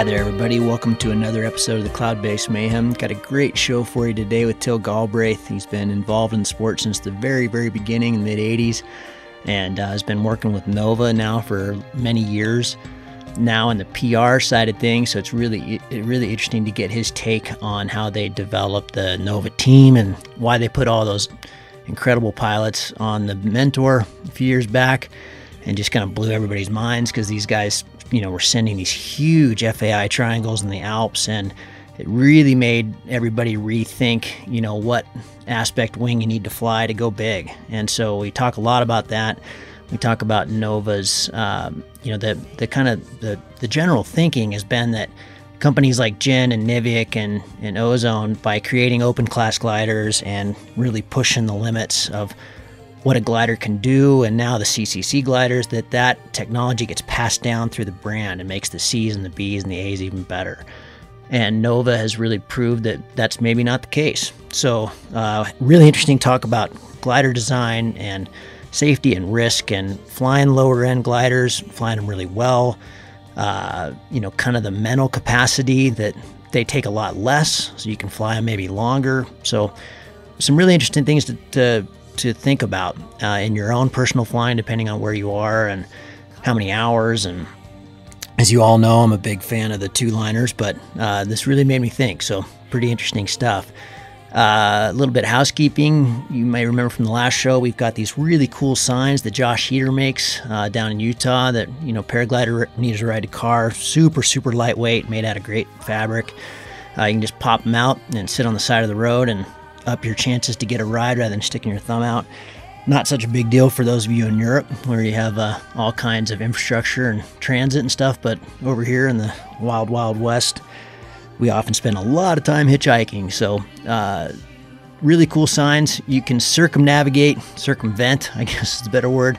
Hi there, everybody. Welcome to another episode of the Cloudbase Mayhem. Got a great show for you today with Till Gottbrath. He's been involved in sports since the very, very beginning in the mid 80s and uh, has been working with Nova now for many years. Now in the PR side of things, so it's really, really interesting to get his take on how they developed the Nova team and why they put all those incredible pilots on the Mentor a few years back and just kind of blew everybody's minds because these guys you know, we're sending these huge FAI triangles in the Alps, and it really made everybody rethink, you know, what aspect wing you need to fly to go big. And so we talk a lot about that. We talk about Nova's, um, you know, the the kind of the the general thinking has been that companies like Gin and Niviuk and, and Ozone, by creating open class gliders and really pushing the limits of what a glider can do and now the CCC gliders that that technology gets passed down through the brand and makes the C's and the B's and the A's even better. And Nova has really proved that that's maybe not the case. So, uh, really interesting talk about glider design and safety and risk and flying lower end gliders, flying them really well. Uh, you know, kind of the mental capacity that they take a lot less, so you can fly them maybe longer. So, some really interesting things to, to to think about uh, in your own personal flying, depending on where you are and how many hours. And as you all know, I'm a big fan of the two liners, but uh, this really made me think. So, pretty interesting stuff. Uh, a little bit housekeeping. You may remember from the last show, we've got these really cool signs that Josh Heater makes uh, down in Utah that, you know, paraglider needs to ride a car. Super, super lightweight, made out of great fabric. Uh, you can just pop them out and sit on the side of the road and up your chances to get a ride rather than sticking your thumb out. Not such a big deal for those of you in Europe where you have uh, all kinds of infrastructure and transit and stuff, but over here in the wild, wild west, we often spend a lot of time hitchhiking. So, uh, really cool signs. You can circumnavigate, circumvent, I guess is the better word,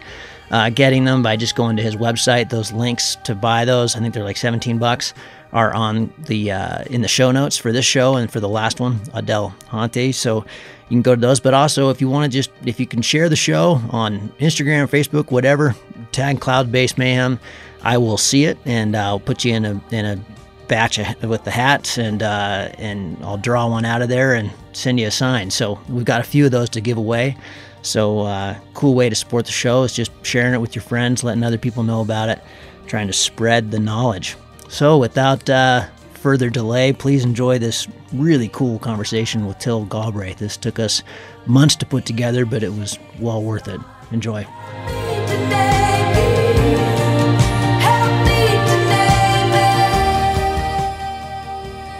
uh, getting them by just going to his website. Those links to buy those, I think they're like 17 bucks are on the uh, in the show notes for this show and for the last one, Adele Hante. So you can go to those. But also, if you want to just if you can share the show on Instagram, Facebook, whatever, tag Cloudbase Mayhem, I will see it and I'll put you in a in a batch with the hats and uh, and I'll draw one out of there and send you a sign. So we've got a few of those to give away. So uh, cool way to support the show is just sharing it with your friends, letting other people know about it, trying to spread the knowledge. So, without uh, further delay, please enjoy this really cool conversation with Till Gottbrath. This took us months to put together, but it was well worth it. Enjoy.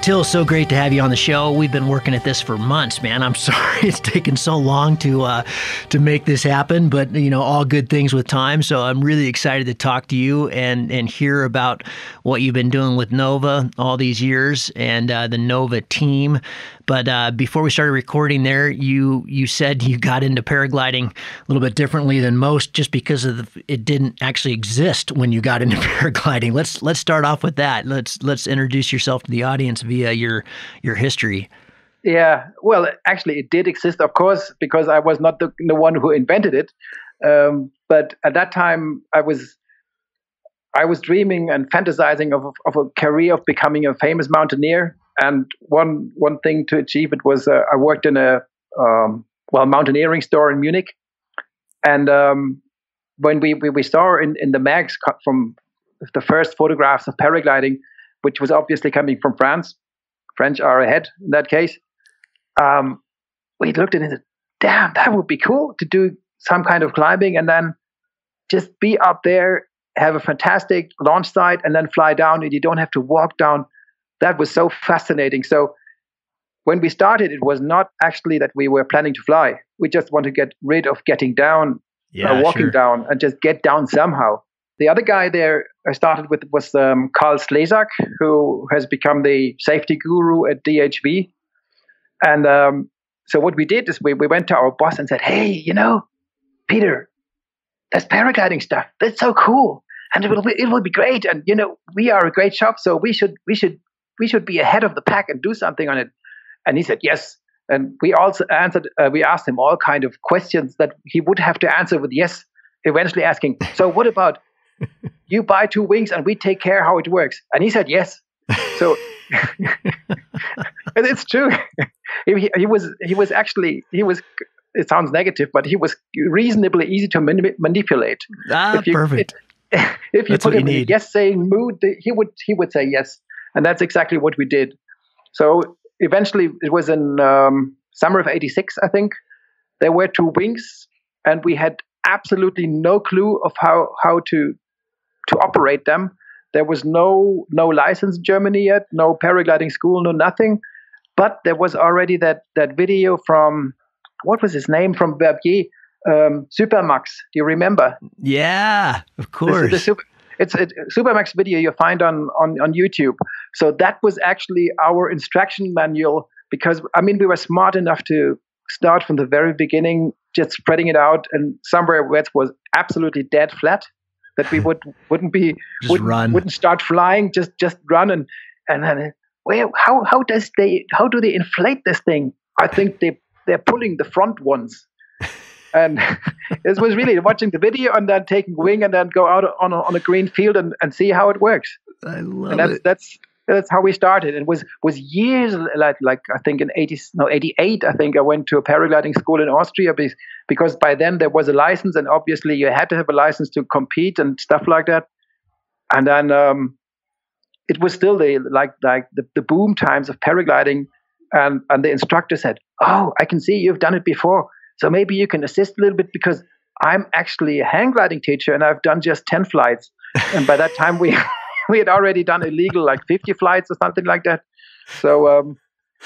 Till, so great to have you on the show. We've been working at this for months, man. I'm sorry it's taken so long to uh, to make this happen, but you know, all good things with time. So I'm really excited to talk to you and and hear about what you've been doing with Nova all these years and uh, the Nova team. But uh, before we started recording, there you you said you got into paragliding a little bit differently than most, just because of the, it didn't actually exist when you got into paragliding. Let's let's start off with that. Let's let's introduce yourself to the audience via your your history. Yeah, well, actually, it did exist, of course, because I was not the, the one who invented it. Um, but at that time, I was I was dreaming and fantasizing of, of a career of becoming a famous mountaineer and one one thing to achieve it was uh, I worked in a um, well mountaineering store in Munich, and um, when we, we, we saw in in the mags from the first photographs of paragliding, which was obviously coming from France, French are ahead in that case. Um, we looked at it and said, "Damn, that would be cool to do some kind of climbing and then just be up there." Have a fantastic launch site and then fly down, and you don't have to walk down that was so fascinating. So when we started, it was not actually that we were planning to fly. We just want to get rid of getting down, yeah, uh, walking sure. down, and just get down somehow. The other guy there I started with was um, Karl Slezak, who has become the safety guru at DHV. And um, so what we did is we, we went to our boss and said, hey, you know, Peter, there's paragliding stuff. That's so cool. And it will, it will be great. And, you know, we are a great shop, so we should, we should we should be ahead of the pack and do something on it. And he said, yes. And we also answered, uh, we asked him all kind of questions that he would have to answer with yes, eventually asking, so what about you buy two wings and we take care how it works? And he said, yes. So and it's true. he, he was he was actually he was it sounds negative, but he was reasonably easy to mani- manipulate. Ah, if you, perfect. It, if you that's put him in a yes saying mood, he would he would say yes, and that's exactly what we did. So eventually, it was in um, summer of '86, I think. There were two wings, and we had absolutely no clue of how how to to operate them. There was no no license in Germany yet, no paragliding school, no nothing. But there was already that that video from what was his name from Verbier, um, Supermax. Do you remember? Yeah, of course. The, the super, it's a Supermax video you find on, on on YouTube. So that was actually our instruction manual because I mean we were smart enough to start from the very beginning, just spreading it out, and somewhere where it was absolutely dead flat, that we would wouldn't be wouldn't, run. wouldn't start flying, just just run and and then where how how does they how do they inflate this thing? I think they they're pulling the front ones. And it was really watching the video and then taking wing and then go out on a, on a green field and, and see how it works. I love and that's, it. That's that's how we started. It was was years like like I think in eighty no eighty eight I think I went to a paragliding school in Austria because by then there was a license and obviously you had to have a license to compete and stuff like that. And then um, it was still the like like the, the boom times of paragliding, and and the instructor said, "Oh, I can see you've done it before, so maybe you can assist a little bit because." I'm actually a hang gliding teacher and I've done just 10 flights. And by that time we we had already done illegal like 50 flights or something like that. So um,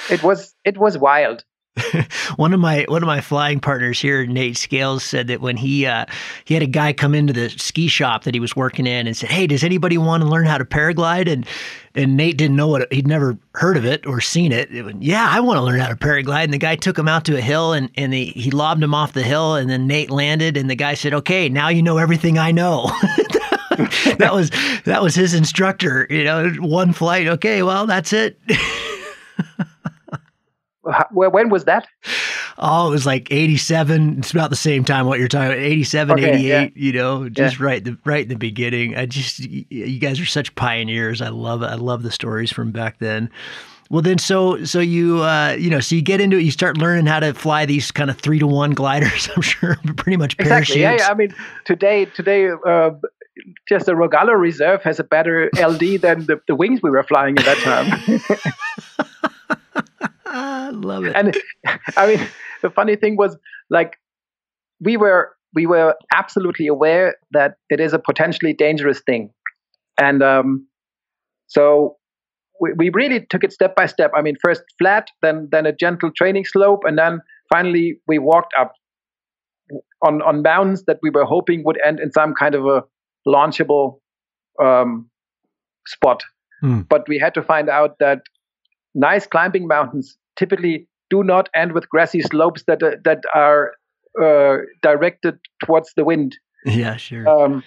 it was it was wild. one of my one of my flying partners here, Nate Scales, said that when he uh, he had a guy come into the ski shop that he was working in and said, "Hey, does anybody want to learn how to paraglide?" and and Nate didn't know what he'd never heard of it or seen it. it went, yeah, I want to learn how to paraglide. And the guy took him out to a hill and and he, he lobbed him off the hill, and then Nate landed, and the guy said, "Okay, now you know everything I know." that was that was his instructor. You know, one flight. Okay, well, that's it. when was that? Oh, it was like 87. It's about the same time what you're talking about. 87, okay, 88, yeah. you know, just yeah. right the right in the beginning. I just you guys are such pioneers. I love. I love the stories from back then. Well, then, so so you uh, you know, so you get into it. You start learning how to fly these kind of three to one gliders. I'm sure, pretty much parachutes. Exactly. Yeah, yeah. I mean, today today uh, just the Rogallo Reserve has a better LD than the, the wings we were flying at that time. I love it. And I mean, the funny thing was like we were we were absolutely aware that it is a potentially dangerous thing, and um, so we, we really took it step by step. I mean, first flat, then then a gentle training slope, and then finally we walked up on on mountains that we were hoping would end in some kind of a launchable um, spot. Mm. But we had to find out that nice climbing mountains typically do not end with grassy slopes that uh, that are uh, directed towards the wind. Yeah, sure. Um,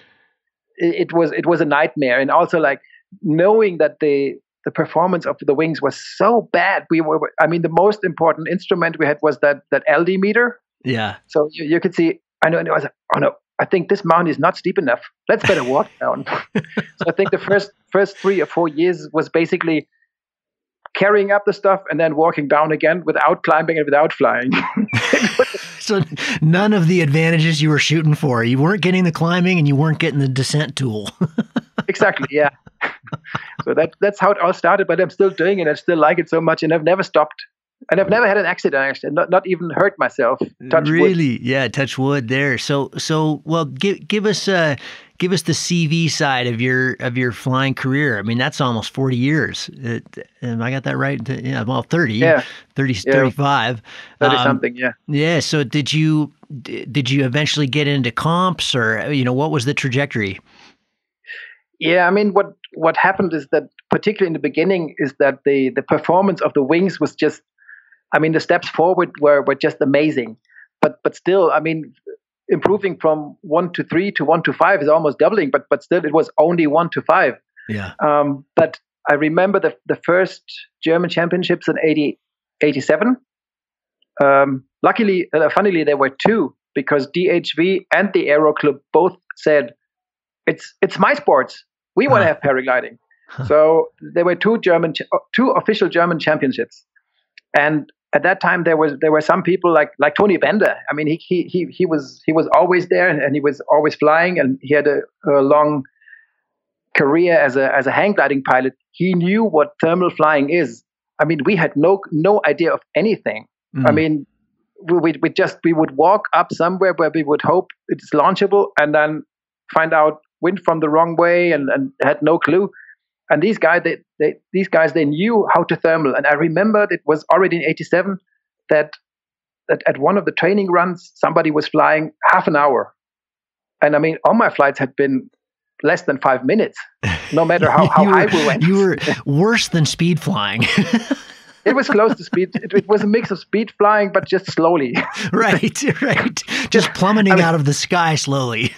it, it, was it was a nightmare, and also like knowing that the the performance of the wings was so bad. We were, I mean, the most important instrument we had was that that LD meter. Yeah. So you, you could see. I know. And I was like, oh no, I think this mountain is not steep enough. Let's better walk down. so I think the first first three or four years was basically carrying up the stuff and then walking down again without climbing and without flying. so none of the advantages you were shooting for. You weren't getting the climbing and you weren't getting the descent tool. exactly, yeah. so that that's how it all started, but I'm still doing it. I still like it so much and I've never stopped. And I've never had an accident actually, not not even hurt myself. Touch really? Wood. Yeah, touch wood there. So so well give give us uh give us the CV side of your of your flying career. I mean, that's almost 40 years. It, I got that right? Yeah, well, 30. Yeah. 30 yeah. 35. 30 um, something, yeah. Yeah, so did you did you eventually get into comps or you know, what was the trajectory? Yeah, I mean what what happened is that particularly in the beginning is that the the performance of the wings was just I mean, the steps forward were, were just amazing. But but still, I mean, improving from one to three to one to five is almost doubling. But but still, it was only one to five. Yeah. Um, but I remember the the first German championships in 80, 87. Um, luckily, uh, funnily, there were two because DHV and the Aero Club both said, "It's it's my sports. We want to uh-huh. have paragliding." Huh. So there were two German, two official German championships, and at that time there was there were some people like like Toni Bender. I mean, he he he, he was he was always there and he was always flying and he had a, a long career as a as a hang gliding pilot. He knew what thermal flying is. I mean, we had no no idea of anything. Mm. I mean, we, we we just we would walk up somewhere where we would hope it's launchable and then find out wind from the wrong way and, and had no clue. And these guys, they, they, these guys, they knew how to thermal. And I remembered it was already in '87 that that at one of the training runs, somebody was flying half an hour. And I mean, all my flights had been less than five minutes, no matter how, how were, high we went. You were worse than speed flying. it was close to speed. It, it, was a mix of speed flying, but just slowly. right, right. Just plummeting I mean, out of the sky slowly.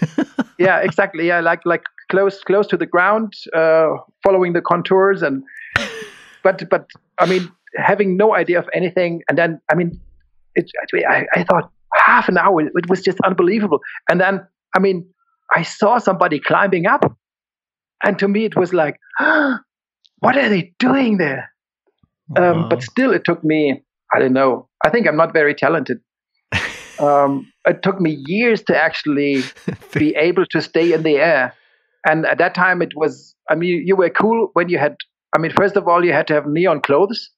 yeah, exactly. Yeah, like like close close to the ground, uh, following the contours, and but but I mean, having no idea of anything, and then I mean, it, I, I thought half an hour. It was just unbelievable, and then I mean, I saw somebody climbing up, and to me, it was like, what are they doing there? Um, but still, it took me, I don't know, I think I'm not very talented. Um, it took me years to actually be able to stay in the air. And at that time, it was, I mean, you were cool when you had, I mean, first of all, you had to have neon clothes.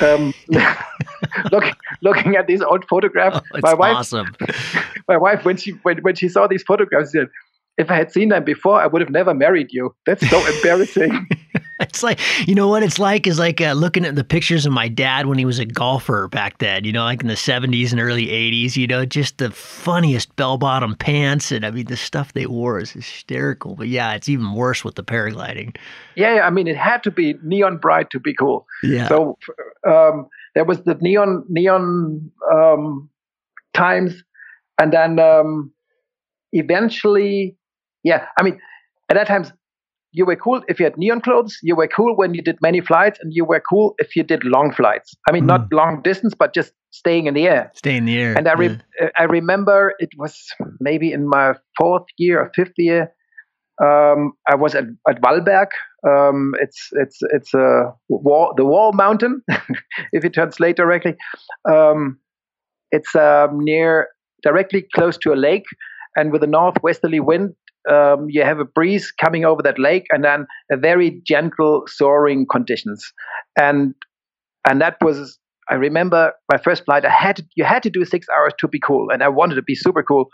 Um, look, looking at these old photographs, oh, my wife, awesome. my wife, when she when, when she saw these photographs, said, "If I had seen them before, I would have never married you." That's so embarrassing. it's like you know what it's like is like uh, looking at the pictures of my dad when he was a golfer back then. You know, like in the '70s and early '80s. You know, just the funniest bell-bottom pants, and I mean the stuff they wore is hysterical. But yeah, it's even worse with the paragliding. Yeah, I mean it had to be neon bright to be cool. Yeah. So um, there was the neon neon um, times, and then um, eventually, yeah. I mean, at that time you were cool if you had neon clothes. You were cool when you did many flights, and you were cool if you did long flights. I mean, mm. not long distance, but just staying in the air. Staying in the air. And I, re- yeah. I remember it was maybe in my fourth year or fifth year. Um, I was at, at Wallberg. Um, it's it's it's a wall, the Wall Mountain, if you translate directly. Um, it's um, near directly close to a lake, and with a northwesterly wind, um, you have a breeze coming over that lake and then a very gentle soaring conditions. And and that was i remember my first flight i had to, you had to do six hours to be cool and i wanted to be super cool.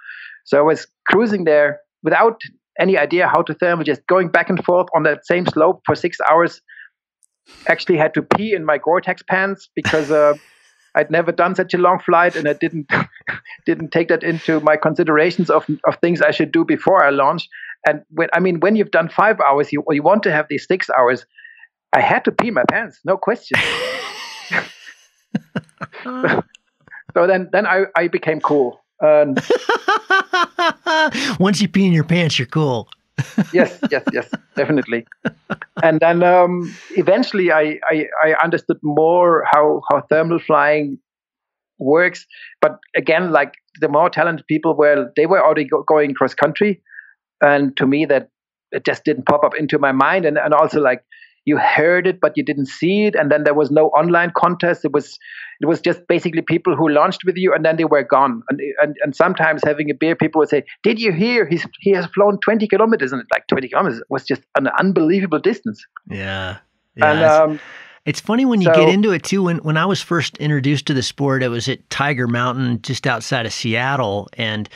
So i was cruising there without any idea how to thermal just going back and forth on that same slope for six hours. Actually had to pee in my gore-tex pants because uh, I'd never done such a long flight, and I didn't didn't take that into my considerations of of things I should do before I launch. And when I mean, when you've done five hours, you you want to have these six hours. I had to pee my pants, no question. so then then I, I became cool. And Once you pee in your pants, you're cool yes, yes, yes, definitely. And then um, eventually, I, I, I understood more how how thermal flying works. But again, like the more talented people were, they were already go- going cross country, and to me, that it just didn't pop up into my mind. And and also like you heard it but you didn't see it and then there was no online contest. It was it was just basically people who launched with you and then they were gone. And and, and sometimes having a beer people would say did you hear? He's he has flown 20 kilometers. And it like 20 kilometers was just an unbelievable distance. Yeah, yeah and um, it's funny when you so, get into it too. When when I was first introduced to the sport, it was at Tiger Mountain, just outside of Seattle, and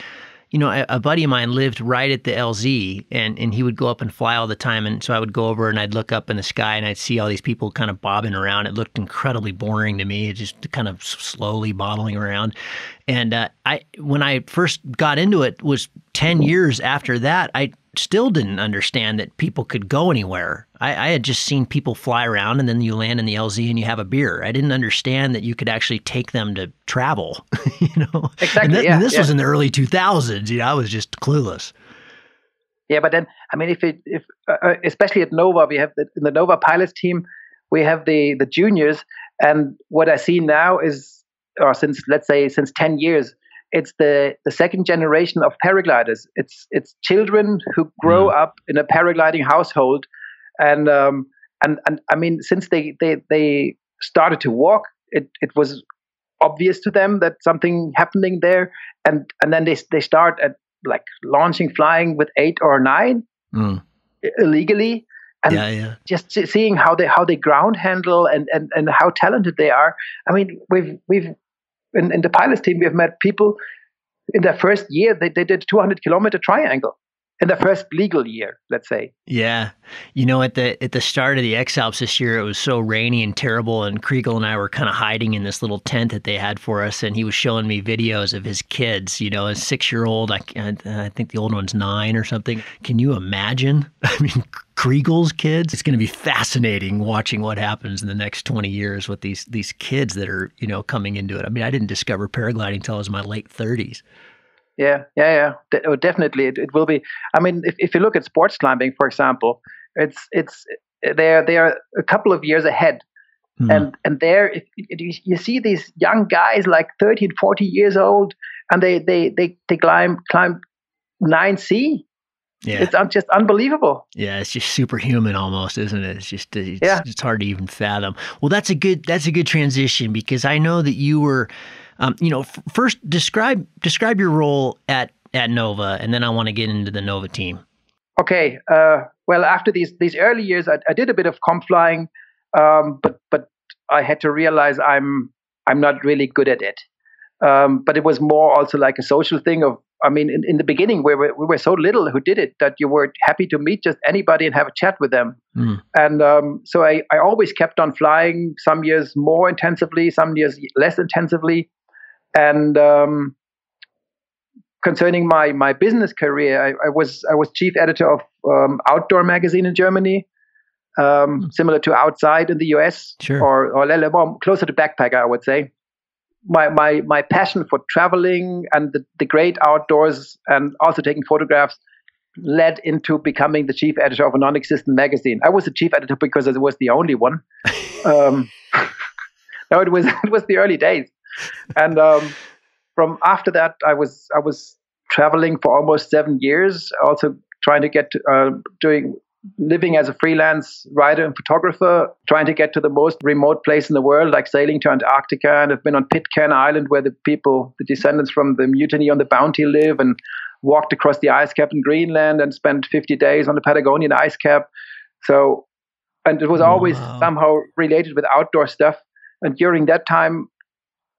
you know, a, a, buddy of mine lived right at the LZ and, and he would go up and fly all the time. And so I would go over and I'd look up in the sky and I'd see all these people kind of bobbing around. It looked incredibly boring to me, it just kind of slowly bobbling around. And uh, I, when I first got into it, was 10 years after that, I still didn't understand that people could go anywhere. I, I, had just seen people fly around and then you land in the LZ and you have a beer. I didn't understand that you could actually take them to travel. you know, exactly. Th- yeah, this yeah. was in the early 2000s. You know, I was just clueless. Yeah, but then I mean, if it if uh, uh especially at Nova, we have the, in the Nova pilots team, we have the the juniors, and what I see now is, or since let's say since ten years, it's the, the second generation of paragliders. It's it's children who grow mm. up in a paragliding household, and um, and and I mean, since they they they started to walk, it it was obvious to them that something happening there, and and then they they start at like launching flying with eight or nine mm. illegally and yeah, yeah. just seeing how they how they ground handle and, and and how talented they are i mean we've we've in, in the pilots team we have met people in their first year they, they did 200 kilometer triangle in the first legal year, let's say. Yeah, you know, at the at the start of the X Alps this year, it was so rainy and terrible, and Chrigel and I were kind of hiding in this little tent that they had for us, and he was showing me videos of his kids. You know, a six year old, I, uh, I think the old one's nine or something. Can you imagine? I mean, Chrigel's kids. It's going to be fascinating watching what happens in the next twenty years with these these kids that are you know coming into it. I mean, I didn't discover paragliding until I was in my late thirties. Yeah, yeah, yeah. De- oh, definitely, it, it will be. I mean, if, if you look at sports climbing, for example, it's it's they're they are a couple of years ahead. Mm. And and there, if, if you see these young guys like 13, 40 years old, and they they they, they climb climb nine C. Yeah. It's just unbelievable. Yeah, it's just superhuman almost, isn't it? It's just it's, yeah. it's hard to even fathom. Well, that's a good that's a good transition because I know that you were um, you know, f- first describe describe your role at at Nova, and then I want to get into the Nova team. Okay. Uh, well, after these these early years, I, I did a bit of comp flying, um, but but I had to realize I'm I'm not really good at it. Um, but it was more also like a social thing of I mean, in, in the beginning, we were, we were so little who did it that you were happy to meet just anybody and have a chat with them. Mm. And um, so I, I always kept on flying, some years more intensively, some years less intensively. And um, concerning my my business career, I, I, was I was chief editor of um, Outdoor magazine in Germany, um, hmm. similar to Outside in the US, sure. or or well, closer to backpacker, I would say. My my my passion for traveling and the, the great outdoors and also taking photographs led into becoming the chief editor of a non-existent magazine. I was the chief editor because it was the only one. um, no, it was it was the early days and um, from after that, I was I was traveling for almost seven years, also trying to get to, uh, doing living as a freelance writer and photographer, trying to get to the most remote place in the world, like sailing to Antarctica. And I've been on Pitcairn Island, where the people, the descendants from the mutiny on the Bounty live, and walked across the ice cap in Greenland and spent 50 days on the Patagonian ice cap. So, and it was always wow. somehow related with outdoor stuff. And during that time,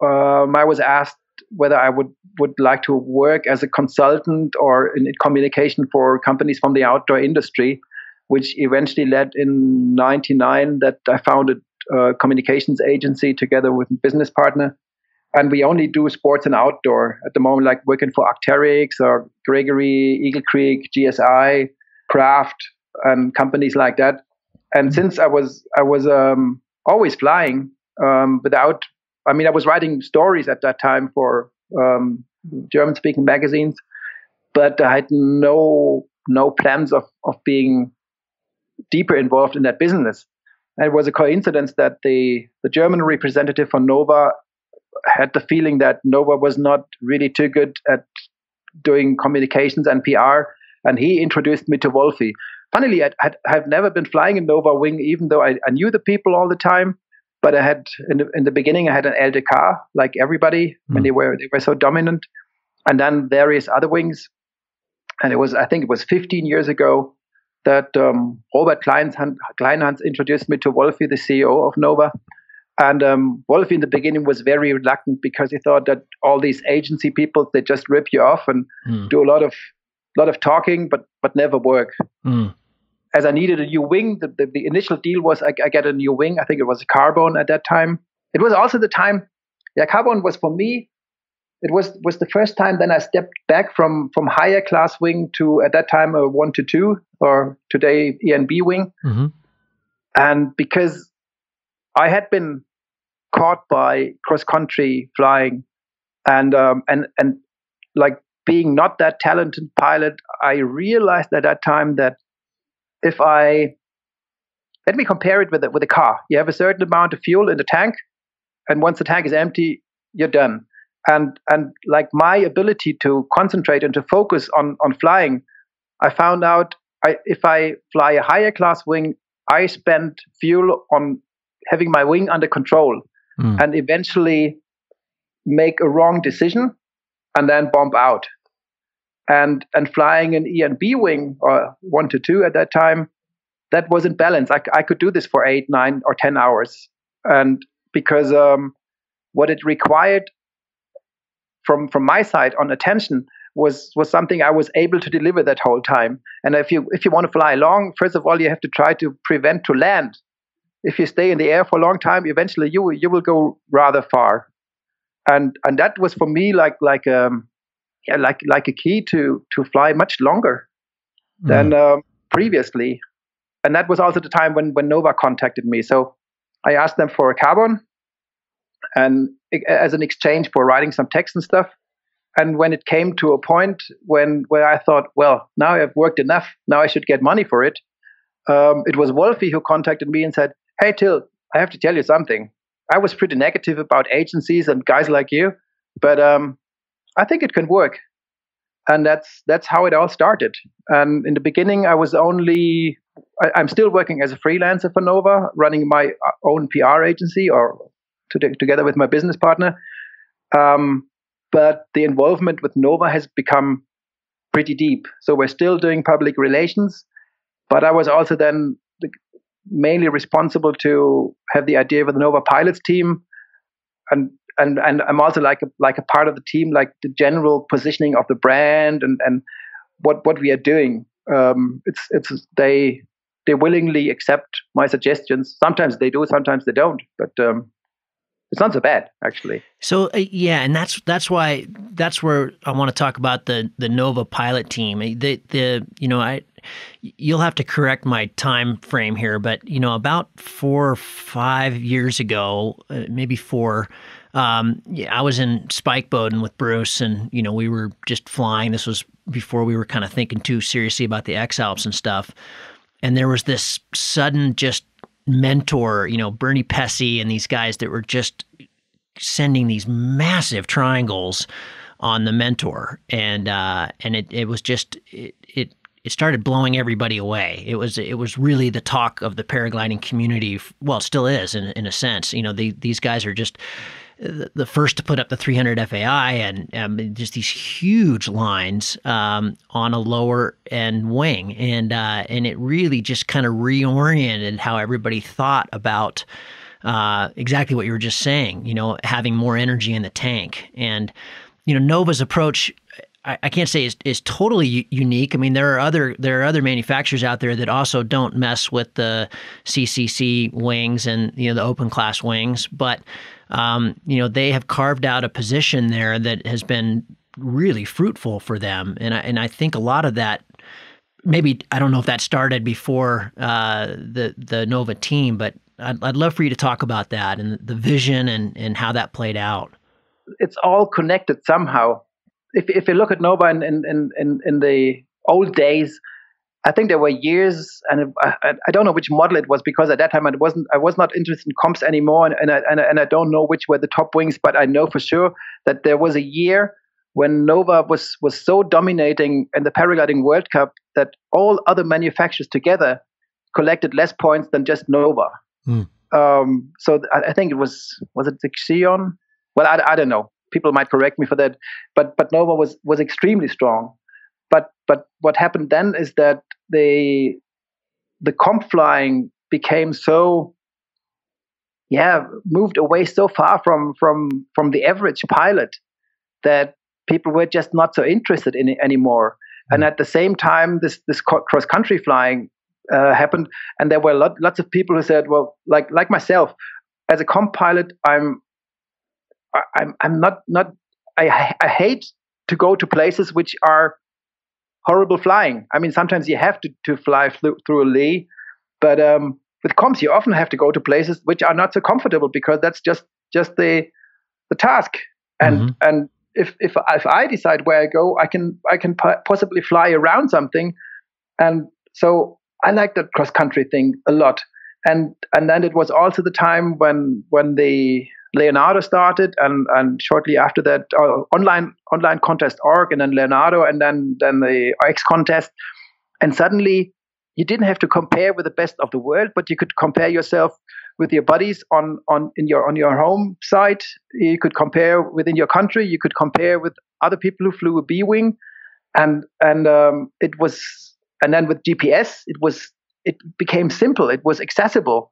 um, I was asked whether I would, would like to work as a consultant or in communication for companies from the outdoor industry, which eventually led in 99 that I founded a communications agency together with a business partner. And we only do sports and outdoor at the moment, like working for Arc'teryx or Gregory, Eagle Creek, GSI, Craft, and companies like that. And since I was I was um, always flying um, without I mean, I was writing stories at that time for um, German-speaking magazines, but I had no no plans of of being deeper involved in that business. And it was a coincidence that the the German representative for Nova had the feeling that Nova was not really too good at doing communications and PR, and he introduced me to Wolfi. Funnily, I had, have never been flying a Nova wing, even though I, I knew the people all the time but I had in the, in the beginning I had an LDK like everybody mm. when they were they were so dominant, and then various other wings, and it was I think it was 15 years ago that um, Robert Klein Kleinhans, introduced me to Wolfi, the CEO of Nova. And um, Wolfi in the beginning was very reluctant because he thought that all these agency people they just rip you off and mm. do a lot of lot of talking, but but never work. Mm as I needed a new wing, the, the, the initial deal was I, I, get a new wing. I think it was a carbon at that time. It was also the time, yeah, carbon was for me. It was was the first time then I stepped back from from higher class wing to at that time a one to two or today ENB wing, mm-hmm. and because I had been caught by cross country flying, and um, and and like being not that talented pilot, I realized at that time that if I let me compare it with a, with a car. You have a certain amount of fuel in the tank, and once the tank is empty, you're done. And and like my ability to concentrate and to focus on on flying, I found out I, if I fly a higher class wing, I spend fuel on having my wing under control mm. and eventually make a wrong decision and then bomb out. And and flying an E and B wing or one to two at that time, that wasn't balanced. I, I could do this for eight, nine, or ten hours, and because um, what it required from from my side on attention was was something I was able to deliver that whole time. And if you if you want to fly long, first of all, you have to try to prevent to land. If you stay in the air for a long time, eventually you you will go rather far. And and that was for me like like um yeah like like a key to to fly much longer mm. than um, previously. And that was also the time when when Nova contacted me. So I asked them for a carbon and as an exchange for writing some text and stuff and when it came to a point when where I thought, well, now I've worked enough, now I should get money for it. Um, it was Wolfie who contacted me and said, "Hey, Till, I have to tell you something. I was pretty negative about agencies and guys like you, but um, I think it can work." And that's that's how it all started. And in the beginning, I was only I, am still working as a freelancer for Nova, running my uh, own PR agency or to, together with my business partner. Um, but the involvement with Nova has become pretty deep. So we're still doing public relations, but I was also then mainly responsible to have the idea with the Nova pilots team, and and and I'm also like a, like a part of the team, like the general positioning of the brand and and what what we are doing. Um, it's it's they they willingly accept my suggestions. Sometimes they do, sometimes they don't. But um, it's not so bad actually. So uh, yeah, and that's that's why that's where I want to talk about the the Nova pilot team. The the you know I you'll have to correct my time frame here, but you know about four or five years ago, uh, maybe four. Um, yeah, I was in Speikboden with Bruce, and you know we were just flying. This was before we were kind of thinking too seriously about the X Alps and stuff. And there was this sudden just mentor, you know, Bernie Pesce and these guys that were just sending these massive triangles on the mentor, and uh, and it, it was just it, it it started blowing everybody away. It was it was really the talk of the paragliding community. Well, it still is in in a sense. You know, the, these guys are just the first to put up the 300 FAI and um, just these huge lines um, on a lower end wing, and uh, and it really just kind of reoriented how everybody thought about uh, exactly what you were just saying. You know, having more energy in the tank, and you know Nova's approach. I, can't say is, is totally unique. I mean, there are other there are other manufacturers out there that also don't mess with the CCC wings and you know the open class wings, but um, you know, they have carved out a position there that has been really fruitful for them. And I, and I think a lot of that, maybe I don't know if that started before uh, the the Nova team, but I'd, I'd love for you to talk about that and the vision and, and how that played out. It's all connected somehow. If if you look at Nova in in in, in the old days, I think there were years, and I, I, don't know which model it was because at that time I wasn't I was not interested in comps anymore, and, and I, and, I, and I don't know which were the top wings, but I know for sure that there was a year when Nova was was so dominating in the paragliding World Cup that all other manufacturers together collected less points than just Nova. Mm. Um, so I, I, think it was was it the Xyon? Well, I, I don't know. People might correct me for that, but but Nova was was extremely strong. But but what happened then is that the the comp flying became so yeah moved away so far from from from the average pilot that people were just not so interested in it anymore and at the same time this this cross country flying uh, happened and there were lot, lots of people who said well like like myself as a comp pilot i'm i'm i'm not not i i hate to go to places which are horrible flying. I mean, sometimes you have to, to fly through, through a lee, but um, with comps, you often have to go to places which are not so comfortable because that's just just the the task. And mm-hmm. and if if if I decide where I go, I can I can possibly fly around something, and so I like that cross country thing a lot. And and then it was also the time when when the Leonardo started, and and shortly after that, uh, online online contest org, and then Leonardo, and then then the X contest, and suddenly you didn't have to compare with the best of the world, but you could compare yourself with your buddies on on in your on your home site. You could compare within your country. You could compare with other people who flew a B wing, and and um, it was and then with GPS, it was it became simple. It was accessible,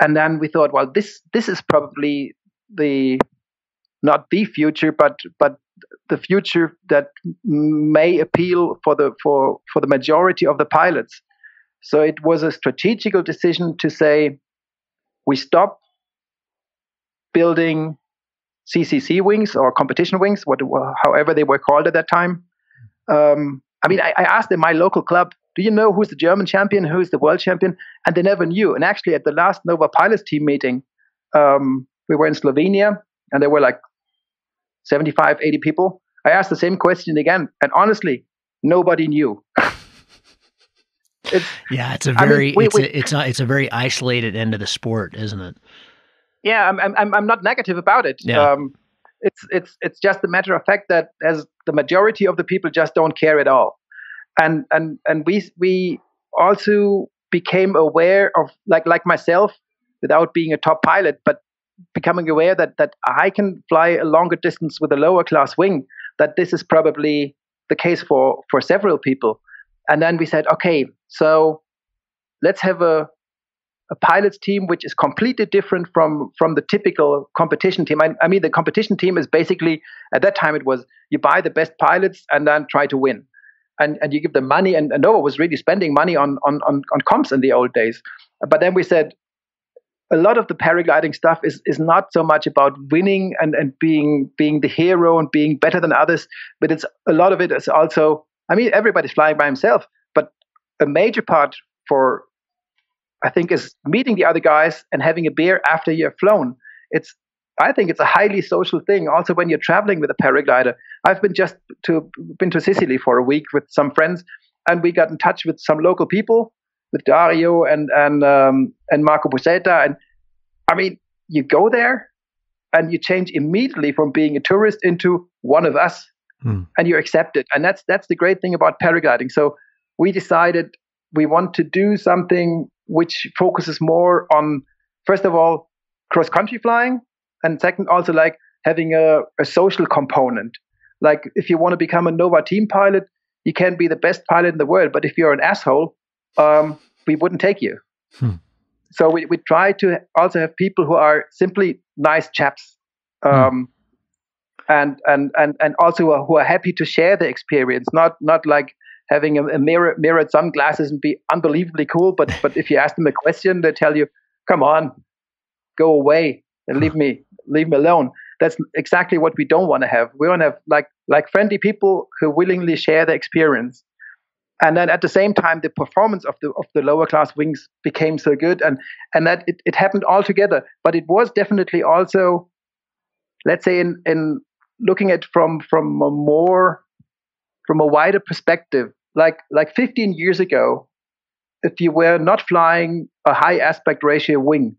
and then we thought, well, this this is probably the not the future, but but the future that may appeal for the for for the majority of the pilots. So it was a strategical decision to say we stop building CCC wings or competition wings, what, however they were called at that time. Um, I mean, I, I, asked in my local club, do you know who's the German champion, who's the world champion? And they never knew. And actually, at the last Nova Pilots team meeting, um, we were in Slovenia, and there were like 75, 80 people. I asked the same question again, and honestly, nobody knew. it's, yeah, it's a very I mean, we, it's we, a, it's a, it's a very isolated end of the sport, isn't it? Yeah, I'm I'm I'm not negative about it. Yeah. Um, it's it's it's just a matter of fact that as the majority of the people just don't care at all, and and and we we also became aware of like like myself without being a top pilot, but becoming aware that that I can fly a longer distance with a lower class wing, that this is probably the case for for several people. And then we said, okay, so let's have a a pilots team which is completely different from from the typical competition team. I, I mean, the competition team is basically at that time it was you buy the best pilots and then try to win. And, and you give them money, and, and Nova was really spending money on, on, on, on comps in the old days. But then we said, a lot of the paragliding stuff is is not so much about winning and and being being the hero and being better than others, but it's a lot of it is also. I mean, everybody's flying by himself, but a major part for I think is meeting the other guys and having a beer after you've flown. It's I think it's a highly social thing. Also, when you're traveling with a paraglider, I've been just to been to Sicily for a week with some friends, and we got in touch with some local people with Dario and and um, and Marco Busetta. And I mean, you go there and you change immediately from being a tourist into one of us, hmm. and you're accepted. And that's that's the great thing about paragliding. So we decided we want to do something which focuses more on first of all cross country flying, and second also like having a, a social component. Like if you want to become a Nova team pilot, you can be the best pilot in the world, but if you're an asshole, um, we wouldn't take you. Hmm. So we, we try to also have people who are simply nice chaps. Hmm. Um, and, and, and, and also who are happy to share the experience, not, not like having a, a mirror, mirrored sunglasses and be unbelievably cool. But, but if you ask them a question, they tell you, come on, go away and leave me, leave me alone. That's exactly what we don't want to have. We want to have like, like friendly people who willingly share the experience and then at the same time the performance of the of the lower class wings became so good. And and that it, it happened all together. But it was definitely also let's say in in looking at from from a more from a wider perspective like like 15 years ago if you were not flying a high aspect ratio wing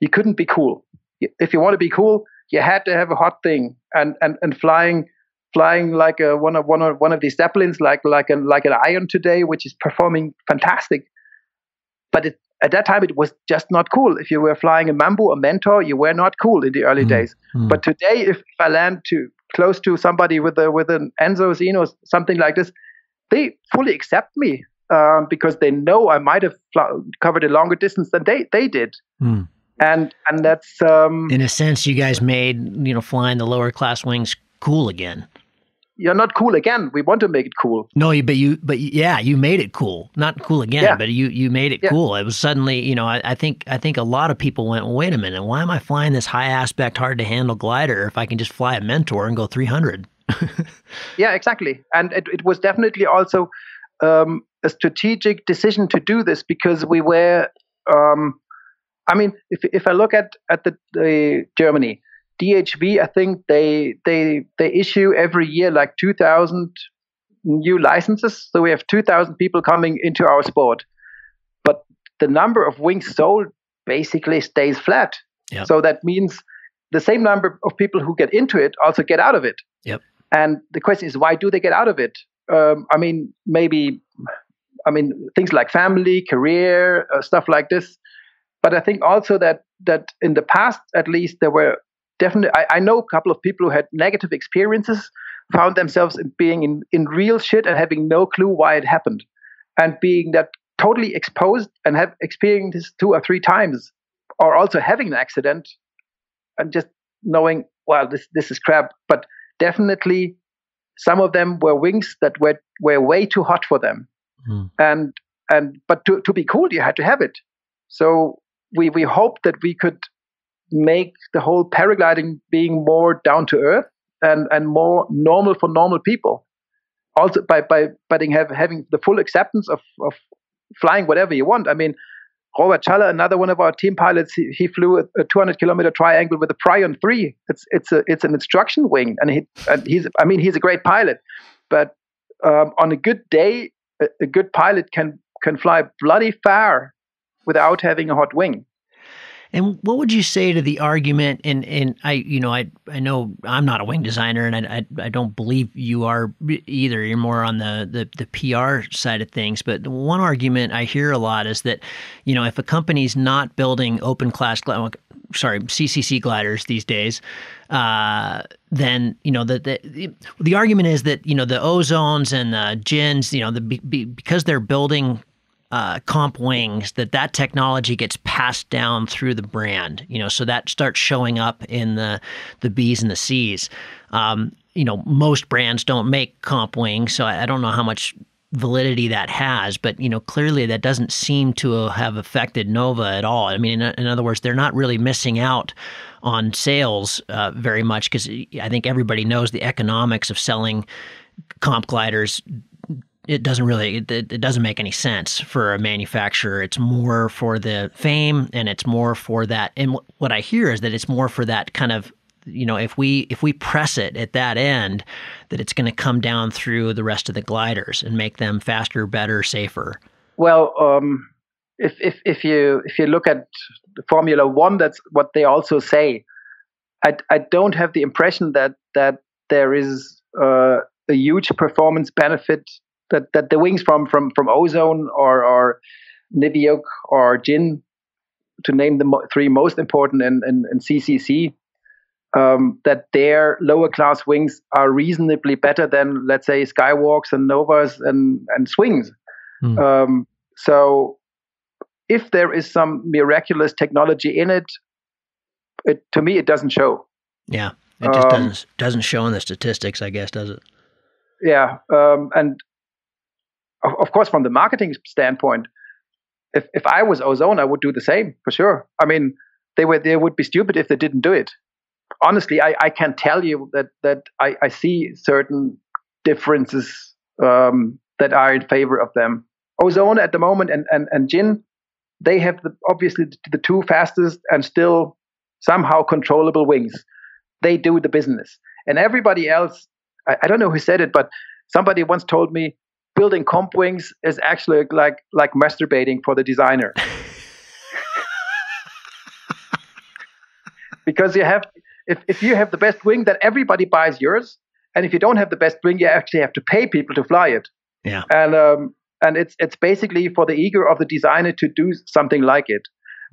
you couldn't be cool. If you want to be cool you had to have a hot thing. And and and flying flying like a, one of one of one of these zeppelins, like like a, like an Ion today, which is performing fantastic. But it, at that time, it was just not cool. If you were flying a Mamboo or Mentor, you were not cool in the early mm. days. Mm. But today, if, if I land to close to somebody with a with an Enzo Zeno, something like this, they fully accept me um, because they know I might have fl- covered a longer distance than they they did. Mm. And and that's um, in a sense, you guys made you know flying the lower class wings cool again you're not cool again. We want to make it cool. No, but you, but yeah, you made it cool. Not cool again, yeah. but you you made it yeah. cool. It was suddenly, you know, I, I, think I think a lot of people went, wait a minute, why am I flying this high aspect, hard to handle glider if I can just fly a Mentor and go 300? yeah, exactly. And it, it was definitely also um, a strategic decision to do this because we were. Um, I mean, if if I look at at the, the Germany, DHV, I think they they they issue every year like 2,000 new licenses. So we have 2,000 people coming into our sport, but the number of wings sold basically stays flat. Yep. So that means the same number of people who get into it also get out of it. Yep. And the question is, why do they get out of it? Um, I mean, maybe I mean, things like family, career, uh, stuff like this. But I think also that that in the past, at least, there were definitely. I, I know a couple of people who had negative experiences, found themselves being in, in real shit and having no clue why it happened, and being that totally exposed and have experienced this two or three times, or also having an accident, and just knowing, well, this this is crap. But definitely some of them were wings that were were way too hot for them, mm. and and but to to be cool, you had to have it. So we we hope that we could make the whole paragliding being more down to earth and and more normal for normal people. Also by by by have, having the full acceptance of of flying whatever you want. I mean, Robert Schaller, another one of our team pilots, he, he flew a, a 200 kilometer triangle with a Prion 3. It's it's a it's an instruction wing, and he and he's I mean he's a great pilot, but um, on a good day, a, a good pilot can can fly bloody far without having a hot wing. And what would you say to the argument? And and I, you know, I I know I'm not a wing designer, and I I, I don't believe you are either. You're more on the, the the PR side of things. But one argument I hear a lot is that, you know, if a company's not building open class, sorry, CCC gliders these days, uh, then you know the, the the argument is that you know the ozones and the gins, you know, the because they're building uh, comp wings that that technology gets passed down through the brand you know so that starts showing up in the the b's and the c's. Um, you know most brands don't make comp wings so I, I don't know how much validity that has but you know clearly that doesn't seem to have affected nova at all. I mean in, in other words they're not really missing out on sales uh, very much because i think everybody knows the economics of selling comp gliders it doesn't really it, it, doesn't make any sense for a manufacturer. It's more for the fame and it's more for that and what i hear is that it's more for that kind of you know if we if we press it at that end that it's going to come down through the rest of the gliders and make them faster better safer. Well um, if if if you if you look at formula 1 that's what they also say. I i don't have the impression that that there is uh, a huge performance benefit that that the wings from from from Ozone or or Niviuk or Gin, to name the mo- three most important in in, in CCC, um, that their lower class wings are reasonably better than let's say Skywalks and Novas and and Swings. Mm. Um, so if there is some miraculous technology in it, it to me it doesn't show. Yeah, it just um, doesn't doesn't show in the statistics, I guess, does it? Yeah, um, and of, of course, from the marketing standpoint, if if I was Ozone, I would do the same for sure. I mean, they were they would be stupid if they didn't do it. Honestly, I, I can tell you that that I, I see certain differences um, that are in favor of them. Ozone at the moment and and and Gin, they have the, obviously the two fastest and still somehow controllable wings. They do the business, and everybody else. I, I don't know who said it, but somebody once told me building comp wings is actually like like masturbating for the designer. because you have if, if you have the best wing then everybody buys yours. And if you don't have the best wing you actually have to pay people to fly it. Yeah. And um and it's it's basically for the ego of the designer to do something like it.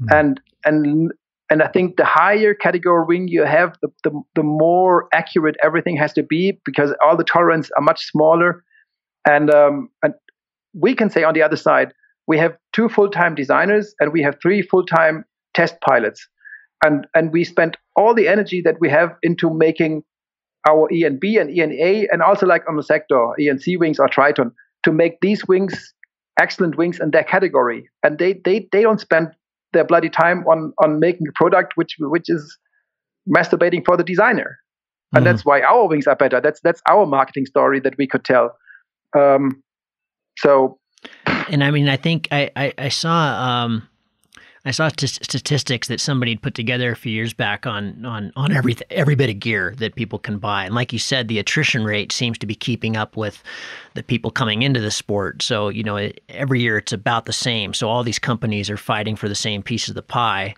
Mm. and and and I think the higher category wing you have, the, the, the more accurate everything has to be because all the tolerance are much smaller and, um, and we can say on the other side, we have two full-time designers and we have three full-time test pilots. And, and we spend all the energy that we have into making our ENB and ENA and also like on the sector, ENC wings or Triton, to make these wings excellent wings in their category. And they, they, they don't spend their bloody time on, on making a product which, which is masturbating for the designer. And mm-hmm. that's why our wings are better. That's, that's our marketing story that we could tell. Um, so, and I mean, I think I I, I saw um, I saw t- statistics that somebody had put together a few years back on on on every every bit of gear that people can buy, and like you said, the attrition rate seems to be keeping up with the people coming into the sport. So you know, it, every year it's about the same. So all these companies are fighting for the same piece of the pie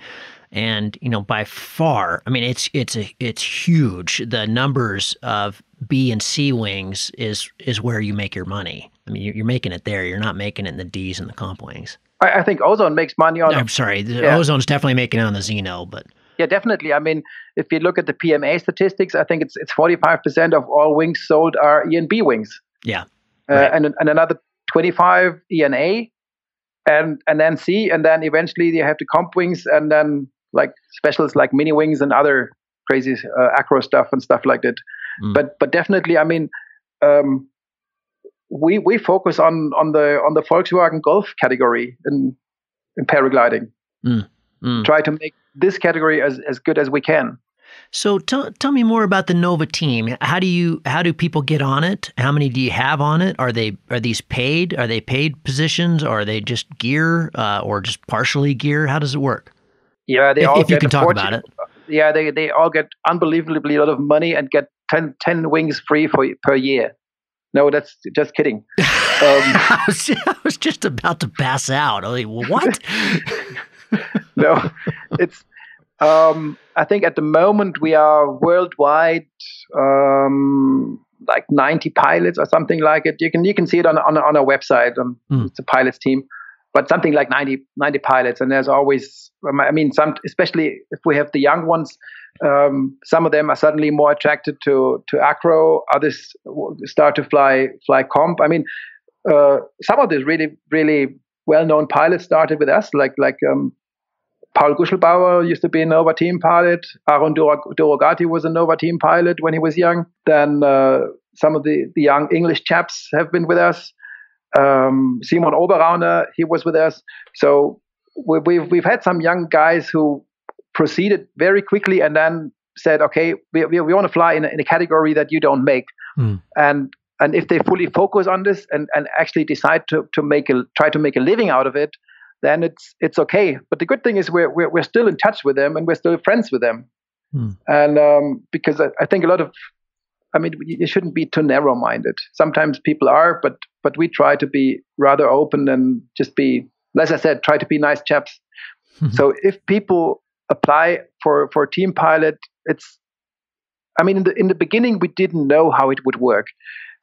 and you know by far i mean it's it's a, it's huge the numbers of b and c wings is is where you make your money I mean, you're making it there. You're not making it in the D's and the comp wings. I, I think Ozone makes money on. I'm sorry, the yeah. Ozone's definitely making it on the Zeno, but yeah, definitely. I mean, if you look at the PMA statistics, I think it's it's 45% of all wings sold are ENB wings. Yeah, uh, right. and and another 25 ENA, and and then C, and then eventually you have the comp wings, and then like specials like mini wings and other crazy uh, acro stuff and stuff like that. Mm. But but definitely, I mean, um, we we focus on on the on the Volkswagen Golf category in in paragliding. Mm. Mm. Try to make this category as as good as we can. So tell tell me more about the Nova team. How do you how do people get on it? How many do you have on it? Are they are these paid? Are they paid positions? Or are they just gear uh, or just partially gear? How does it work? Yeah, they if, all if you can talk about it. Yeah, they they all get unbelievably a lot of money and get 10, 10 wings free for per year. No, that's just kidding. Um, I, was, I, was, just about to pass out. I like, what? no, it's. Um, I think at the moment we are worldwide um, like 90 pilots or something like it. You can you can see it on on, on our website. Um, mm. It's a pilots team, but something like 90 90 pilots, and there's always. I mean, some especially if we have the young ones. Um, some of them are suddenly more attracted to to acro. Others start to fly fly comp. I mean, uh, some of these really really well known pilots started with us, like like um, Paul Guschlbauer used to be a Nova team pilot. Aaron Durogati was a Nova team pilot when he was young. Then uh, some of the, the young English chaps have been with us. Um, Simon Oberrauner, he was with us. So we, we've we've had some young guys who proceeded very quickly and then said, okay, we, we, we want to fly in a, in a category that you don't make. Mm. And and if they fully focus on this and, and actually decide to, to make a try to make a living out of it, then it's it's okay. But the good thing is we're we're, we're still in touch with them and we're still friends with them. Hmm. And um, because I, I, think a lot of, I mean, you shouldn't be too narrow-minded. Sometimes people are, but but we try to be rather open and just be, as I said, try to be nice chaps. Mm-hmm. So if people apply for for team pilot, it's, I mean, in the in the beginning we didn't know how it would work.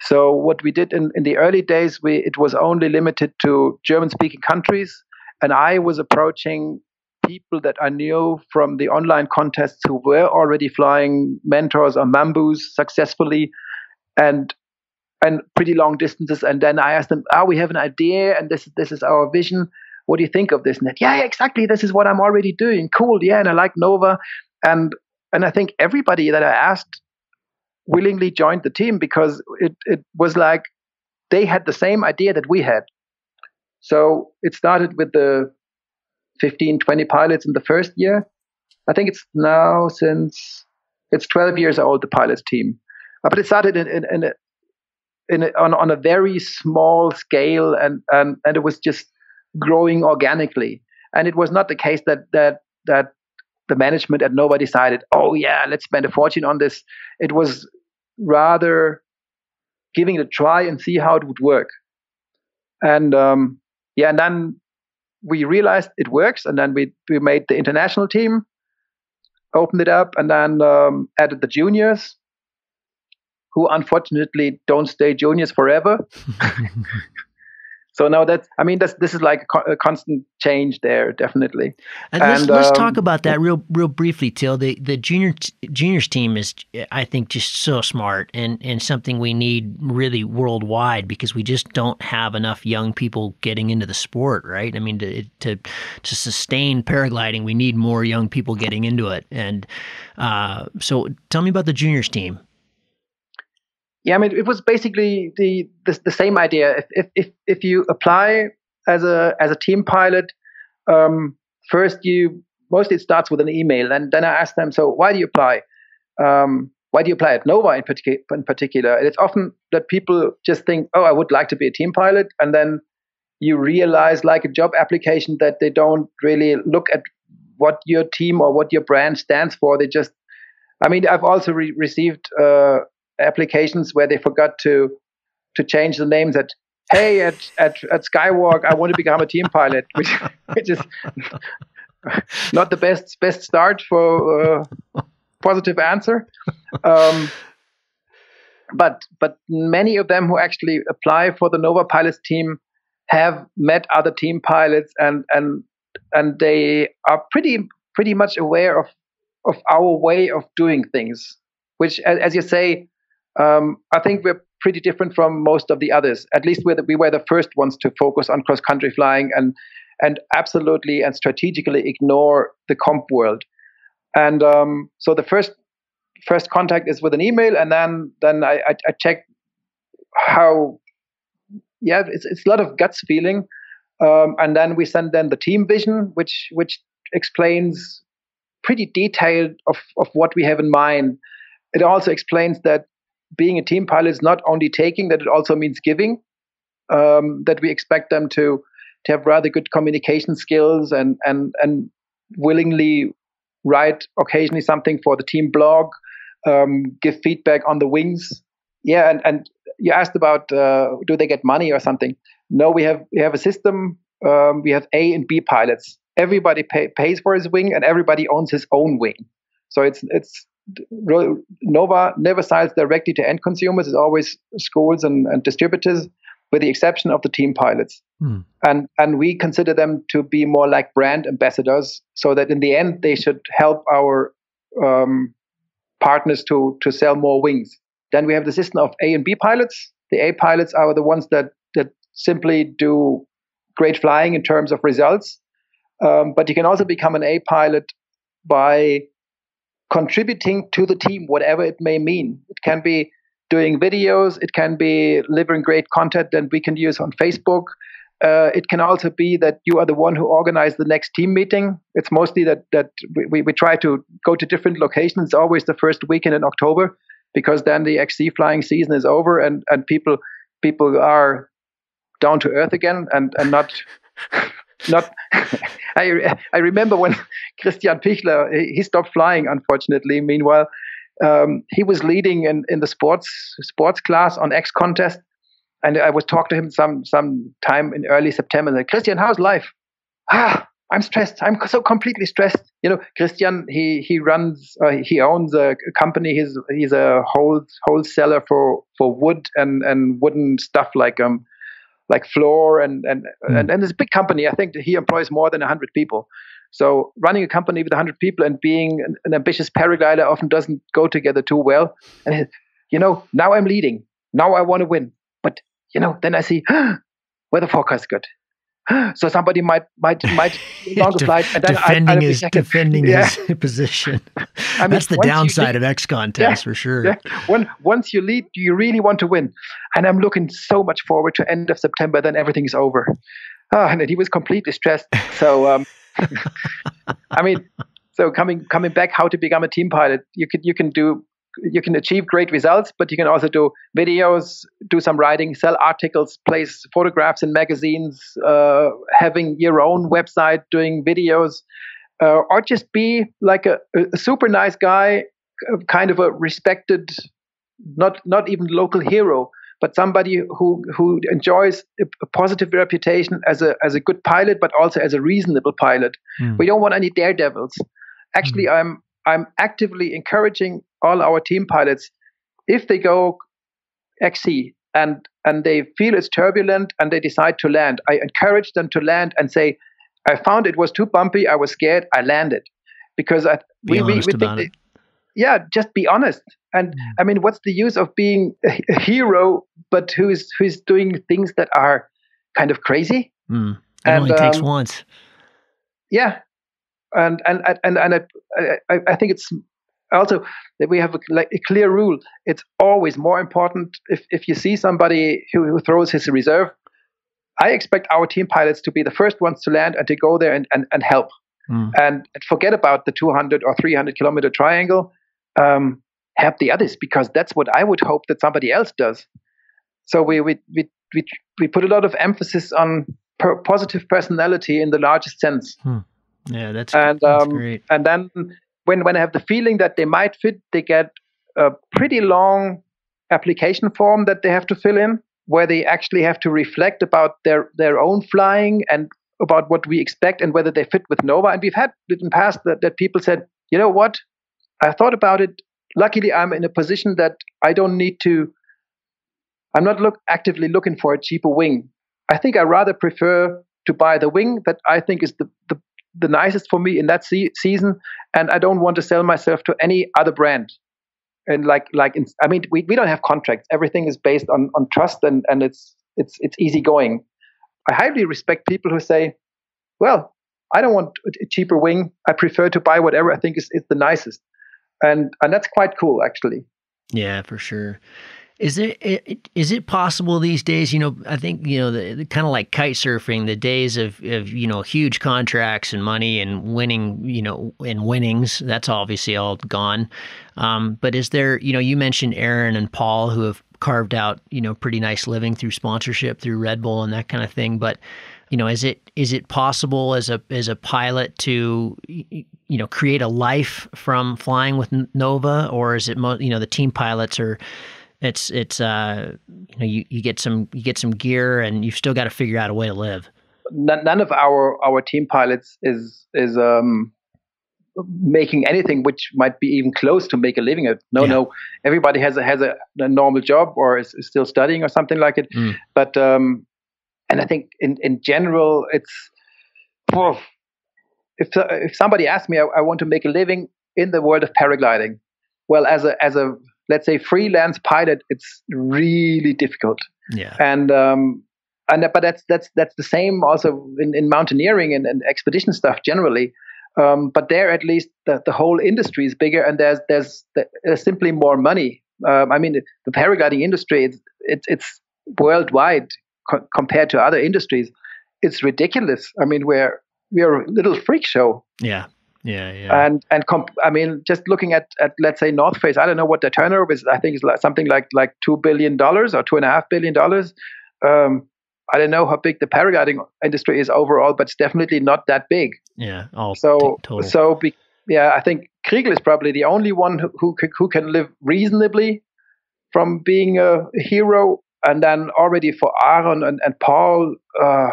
So what we did in, in the early days, we it was only limited to German-speaking countries and I was approaching people that I knew from the online contests who were already flying mentors or Mamboos successfully and and pretty long distances. And then I asked them, "Oh, we have an idea, and this this is our vision. What do you think of this?" Yeah, yeah, exactly. This is what I'm already doing. Cool, yeah, and I like Nova, and and I think everybody that I asked willingly joined the team because it it was like they had the same idea that we had. So it started with the 15, 20 pilots in the first year. I think it's now since it's 12 years old, the pilots team. Uh, but it started in, in, in, a, in a, on, on a very small scale and, and, and it was just growing organically. And it was not the case that, that, that the management at Nova decided, oh, yeah, let's spend a fortune on this. It was rather giving it a try and see how it would work. And um, yeah, and then we realized it works, and then we we made the international team, opened it up, and then um, added the juniors, who unfortunately don't stay juniors forever. so now that's i mean this this is like a, constant change there definitely. And, and let's, let's um, talk about that real real briefly till. The the junior juniors team is i think just so smart and and something we need really worldwide because we just don't have enough young people getting into the sport right? I mean to to to sustain paragliding we need more young people getting into it. And uh, so tell me about the juniors team yeah, I mean, it was basically the the, the same idea. If, if if if you apply as a as a team pilot, um, first you mostly it starts with an email, and then I ask them, so why do you apply? Um, why do you apply at Nova in, in particular? And it's often that people just think, oh, I would like to be a team pilot, and then you realize, like a job application, that they don't really look at what your team or what your brand stands for. They just I mean, I've also re- received uh, applications where they forgot to to change the names at hey at at, at skywalk i want to become a team pilot which which is not the best best start for uh, positive answer. Um, but but many of them who actually apply for the Nova pilots team have met other team pilots and and and they are pretty pretty much aware of of our way of doing things which as you say um, i think we're pretty different from most of the others. At least we're the, we were the first ones to focus on cross country flying and and absolutely and strategically ignore the comp world. And um, so the first first contact is with an email and then then i, I, I check how yeah, it's it's a lot of guts feeling, um, and then we send them the team vision, which which explains pretty detailed of of what we have in mind. It also explains that being a team pilot is not only taking; that it also means giving. Um, that we expect them to to have rather good communication skills and and and willingly write occasionally something for the team blog, um, give feedback on the wings. Yeah, and, and you asked about uh, do they get money or something? No, we have we have a system. Um, we have A and B pilots. Everybody pay, pays for his wing, and everybody owns his own wing. So it's it's Nova never sells directly to end consumers. It's always schools and, and distributors, with the exception of the team pilots. Hmm. And and we consider them to be more like brand ambassadors, so that in the end they should help our um, partners to to sell more wings. Then we have the system of A and B pilots. The A pilots are the ones that that simply do great flying in terms of results. Um, but you can also become an A pilot by contributing to the team, whatever it may mean. It can be doing videos, it can be delivering great content that we can use on Facebook. Uh, it can also be that you are the one who organized the next team meeting. It's mostly that that we, we try to go to different locations. It's always the first weekend in October because then the XC flying season is over and, and people people are down to earth again and, and not not I I remember when Christian Pichler he stopped flying unfortunately meanwhile um, he was leading in, in the sports sports class on XContest and I was talking to him some some time in early September like Christian how's life ah I'm stressed. I'm so completely stressed. You know, Christian, he he runs, uh, he owns a company. He's he's a whole wholesaler for for wood and and wooden stuff like um like floor and and mm. and, and it's a big company. I think he employs more than hundred people. So running a company with hundred people and being an, an, ambitious paraglider often doesn't go together too well. And you know, now I'm leading. Now I want to win. But you know, then I see weather forecast good. so somebody might might might long De- flight and then defending I, his defending yeah. his position. I mean, That's the downside lead, of XContest yeah, for sure. Yeah. When once you lead, you really want to win, and I'm looking so much forward to end of September. Then everything is over. Oh, and he was completely stressed. So, um, I mean, so coming coming back, how to become a team pilot? You could you can do you can achieve great results, but you can also do videos, do some writing, sell articles, place photographs in magazines, uh, having your own website, doing videos, uh, or just be like a, a, super nice guy, kind of a respected, not not even local hero, but somebody who who enjoys a, positive reputation as a as a good pilot, but also as a reasonable pilot. Mm. We don't want any daredevils. Actually, mm. I'm I'm actively encouraging all our team pilots if they go XC and and they feel it's turbulent and they decide to land, I encourage them to land and say, I found it was too bumpy, I was scared, I landed. Because I, be we, we, we think they, yeah, just be honest. And. I mean, what's the use of being a hero, but who's who's doing things that are kind of crazy? Mm. It and, only takes um, once. Yeah, and and and and I, I, I think it's also that we have a, like a clear rule. It's always more important if if you see somebody who, who throws his reserve. I expect our team pilots to be the first ones to land and to go there and and, and help. Mm. And forget about the 200 or 300 kilometer triangle. Um, help the others because that's what I would hope that somebody else does. So we we we we, we put a lot of emphasis on per positive personality in the largest sense. Hmm. Yeah, that's and that's um, great. And then when when I have the feeling that they might fit, they get a pretty long application form that they have to fill in, where they actually have to reflect about their their own flying and about what we expect and whether they fit with Nova. And we've had it in the past that, that people said, you know what, I thought about it. Luckily, I'm in a position that I don't need to I'm not look actively looking for a cheaper wing. I think I rather prefer to buy the wing that I think is the, the, the nicest for me in that se- season, and I don't want to sell myself to any other brand. And like like in, I mean, we, we don't have contracts. Everything is based on on trust, and and it's it's it's easy going. I highly respect people who say, "Well, I don't want a cheaper wing. I prefer to buy whatever I think is, is the nicest," and and that's quite cool, actually. Yeah, for sure. Is it is it possible these days? You know, I think you know the, the kind of like kite surfing, the days of of you know huge contracts and money and winning, you know, and winnings. That's obviously all gone. Um, but is there, you know, you mentioned Aaron and Paul who have carved out, you know, pretty nice living through sponsorship through Red Bull and that kind of thing. But you know, is it is it possible as a as a pilot to you know create a life from flying with Nova, or is it mo- you know the team pilots are it's it's uh you know you, you get some you get some gear and you've still got to figure out a way to live. None of our our team pilots is is um making anything which might be even close to make a living at. No yeah. no. Everybody has a has a, a normal job or is, is, still studying or something like it. Mm. but um and i think in in general it's if if somebody asks me I, I want to make a living in the world of paragliding well as a as a let's say freelance pilot, it's really difficult. Yeah. And um, and but that's that's that's the same also in, in mountaineering and, and expedition stuff generally. Um, but there, at least, the, the whole industry is bigger, and there's there's, there's simply more money. Um, I mean, the paragliding industry it's it's, it's worldwide co- compared to other industries. It's ridiculous. I mean, we're we're a little freak show. Yeah. Yeah, yeah. And and comp- I mean, just looking at, at let's say North Face, I don't know what their turnover is. I think it's like something like like two billion dollars or two and a half billion dollars. Um, I don't know how big the paragliding industry is overall, but it's definitely not that big. Yeah. Oh, so so be, yeah, I think Chrigel is probably the only one who who, who can live reasonably from being a hero. And then already for Aaron and, and Paul, uh,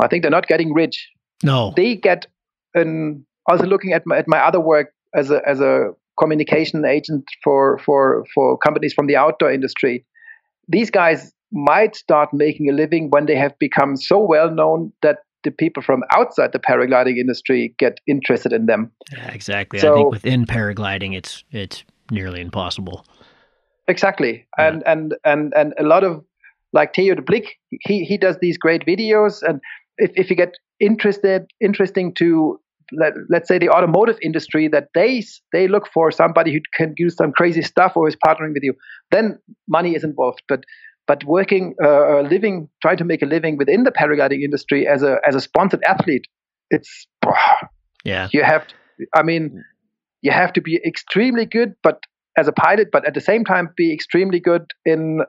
I think they're not getting rich. No, they get and also looking at my, at my other work as a as a communication agent for for for companies from the outdoor industry, these guys might start making a living when they have become so well known that the people from outside the paragliding industry get interested in them. Yeah, exactly. So, I think within paragliding, it's it's nearly impossible. Exactly, yeah. and and and and a lot of like Theo de Blic, he he does these great videos, and if if you get interested interesting to let, let's say the automotive industry that they they look for somebody who can do some crazy stuff or is partnering with you then money is involved. But but working uh, living trying to make a living within the paragliding industry as a as a sponsored athlete it's yeah. you have to, i mean you have to be extremely good but as a pilot but at the same time be extremely good in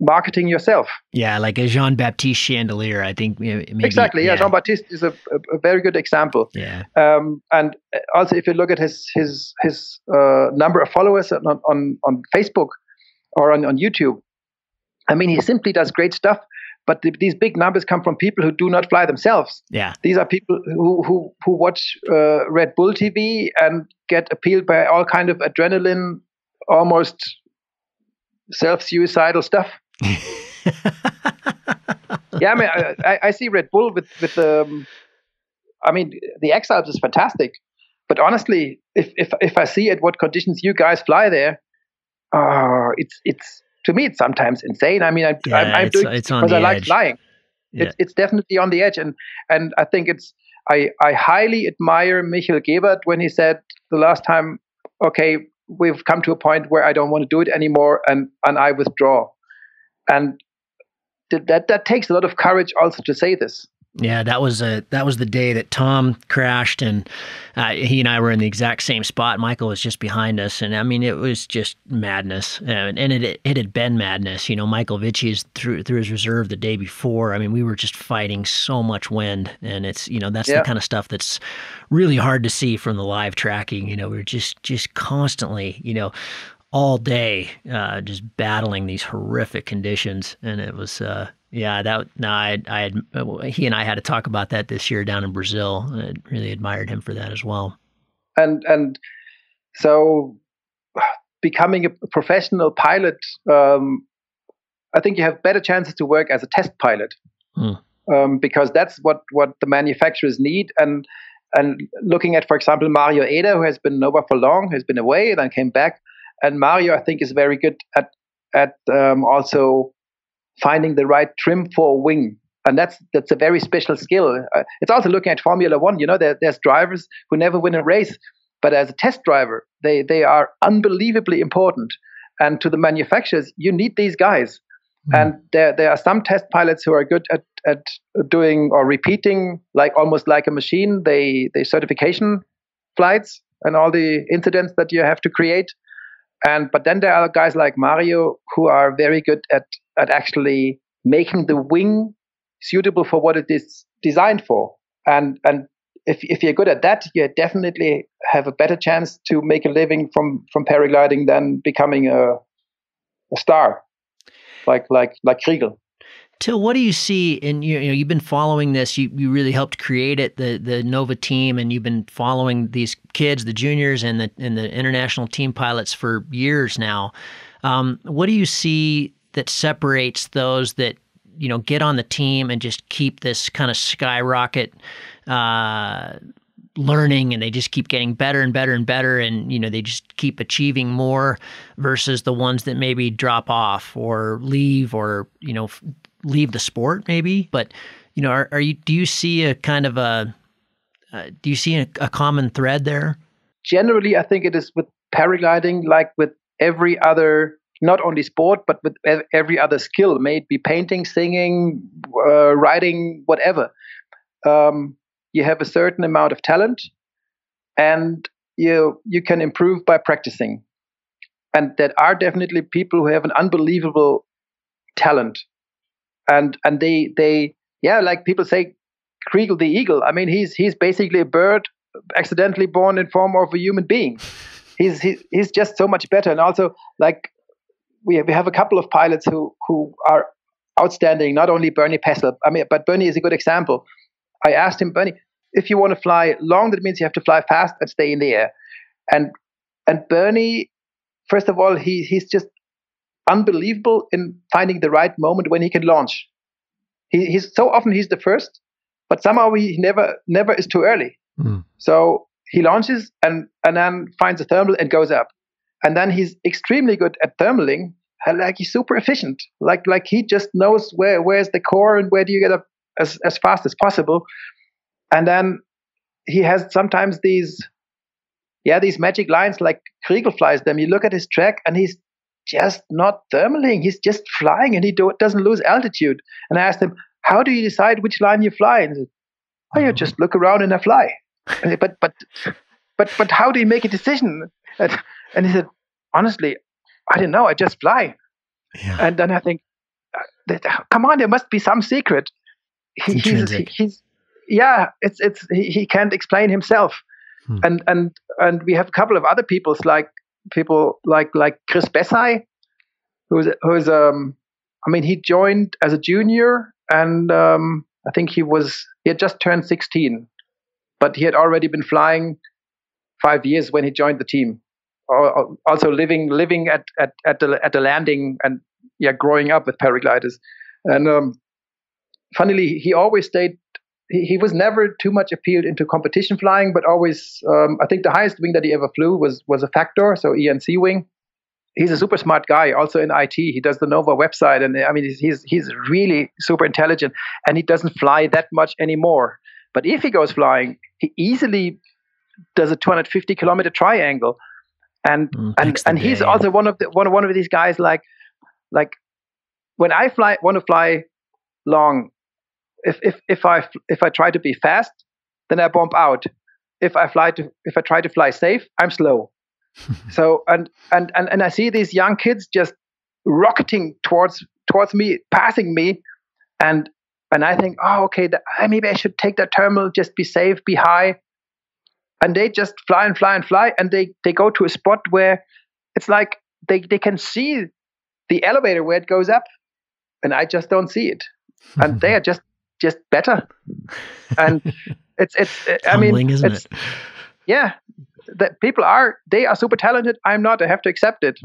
marketing yourself. Yeah, like a Jean Baptiste Chandelier, I think. Maybe, exactly. Yeah, yeah. Jean Baptiste is a, a, very good example. Yeah. Um, and also, if you look at his his his uh, number of followers on on on Facebook or on on YouTube, I mean, he simply does great stuff. But the, these big numbers come from people who do not fly themselves. Yeah. These are people who who who watch uh, Red Bull TV and get appealed by all kind of adrenaline, almost self-suicidal stuff yeah, I mean, I, I, see Red Bull with with um, I mean, the X Alps is fantastic, but honestly, if if if I see at what conditions you guys fly there, uh, it's it's to me it's sometimes insane. I mean, I, yeah, I'm, I'm doing it's because I like edge. flying. Yeah. It's it's definitely on the edge, and and I think it's I I highly admire Michael Gebert when he said the last time, okay, we've come to a point where I don't want to do it anymore, and and I withdraw and that that takes a lot of courage also to say this. Yeah, that was a that was the day that Tom crashed, and uh, he and I were in the exact same spot. Michael was just behind us, and I mean, it was just madness, and, and it it had been madness. You know, Michael Witschi through through his reserve the day before. I mean, we were just fighting so much wind, and it's you know that's yeah. the kind of stuff that's really hard to see from the live tracking. You know, we are just just constantly, you know, all day, uh, just battling these horrific conditions. And it was, uh, yeah, that, no, I, I had, he and I had to talk about that this year down in Brazil. I really admired him for that as well. And, and so becoming a professional pilot, um, I think you have better chances to work as a test pilot hmm. um, because that's what what the manufacturers need. And and looking at, for example, Mario Eder, who has been Nova for long, has been away, then came back, and Mario, I think, is very good at at um, also finding the right trim for a wing and that's that's a very special skill. Uh, it's also looking at Formula One. You know, there, there's drivers who never win a race, but as a test driver, they they are unbelievably important. And to the manufacturers, you need these guys. Mm. And there there are some test pilots who are good at at doing or repeating like almost like a machine. They they certification flights and all the incidents that you have to create. And but then there are guys like Mario who are very good at at actually making the wing suitable for what it is designed for. And and if if you're good at that, you definitely have a better chance to make a living from from paragliding than becoming a a star, like like like Chrigel. Till, what do you see? And you, you know, you've been following this. You, you really helped create it, the the Nova team, and you've been following these kids, the juniors, and the and the international team pilots for years now. Um, what do you see that separates those that you know get on the team and just keep this kind of skyrocket uh, learning and they just keep getting better and better and better and you know they just keep achieving more versus the ones that maybe drop off or leave or you know leave the sport maybe but you know are, are you do you see a kind of a uh, do you see a, a common thread there? Generally i think it is with paragliding like with every other not only sport but with every other skill may it be painting singing uh, writing whatever. Um, you have a certain amount of talent and you you can improve by practicing. And there are definitely people who have an unbelievable talent and and they they yeah like people say Chrigel the eagle I mean he's he's basically a bird accidentally born in form of a human being he's he, he's just so much better and also like we we have a couple of pilots who who are outstanding. Not only Bernie Pessel, I mean, but Bernie is a good example. I asked him, Bernie, if you want to fly long, that means you have to fly fast and stay in the air. And and Bernie, first of all, he he's just unbelievable in finding the right moment when he can launch. He, he's so often he's the first, but somehow he never never is too early. Mm. So he launches and and then finds a thermal and goes up and then he's extremely good at thermaling like he's super efficient like like he just knows where where's the core and where do you get up as, as fast as possible and then he has sometimes these yeah these magic lines like Chrigel flies them you look at his track and he's just not thermaling he's just flying and he do, doesn't lose altitude and i asked him how do you decide which line you fly and he said oh you just look around and I fly said, but but but but how do you make a decision and he said, honestly, I didn't know. I just fly. Yeah. And then I think, come on, there must be some secret. He, he's, he's, yeah, it's it's he, he can't explain himself. Hmm. And and and we have a couple of other people's like people like like Chris Bessai, who's who's um I mean he joined as a junior and um I think he was he had just turned 16, but he had already been flying five years when he joined the team. Also living living at, at, at the at the landing and yeah growing up with paragliders. And um, funnily he always stayed he, he, was never too much appealed into competition flying but always um, i think the highest wing that he ever flew was was a factor so enc wing. He's a super smart guy also in it he does the nova website and i mean he's he's, he's really super intelligent and he doesn't fly that much anymore. But if he goes flying he easily does a 250 kilometer triangle. And mm, and and he's also one of the one one of these guys like like when I fly want to fly long, if if if I if I try to be fast, then I bump out. If I fly to if I try to fly safe, I'm slow. so and and and and I see these young kids just rocketing towards towards me, passing me, and and I think, oh, okay, the, maybe I should take that terminal, just be safe, be high, and they just fly and fly and fly and they they go to a spot where it's like they they can see the elevator where it goes up and i just don't see it and they are just just better. And it's it's i mean it's, it? yeah. That people are they are super talented. I'm not. I have to accept it.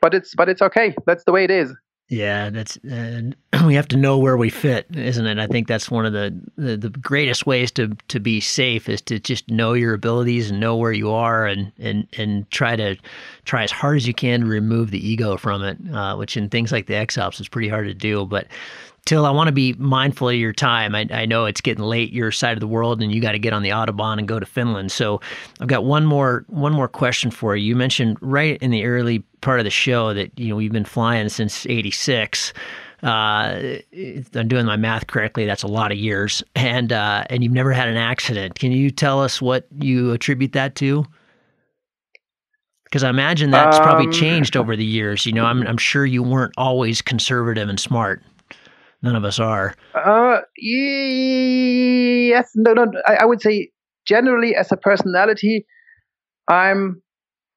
But it's but it's okay. That's the way it is. Yeah, that's uh, we have to know where we fit, isn't it? I think that's one of the, the, the greatest ways to to be safe is to just know your abilities and know where you are, and and and try to try as hard as you can to remove the ego from it, uh, which in things like the X Alps is pretty hard to do. But Till, I want to be mindful of your time. I, I, know it's getting late your side of the world, and you got to get on the autobahn and go to Finland. So, I've got one more one more question for you. You mentioned right in the early part of the show that you know we've been flying since '86. Uh, I'm doing my math correctly. That's a lot of years, and uh, and you've never had an accident. Can you tell us what you attribute that to? Because I imagine that's um, probably changed over the years. You know, I'm I'm sure you weren't always conservative and smart. None of us are. Uh, yes, no, no. I, I would say generally, as a personality, I'm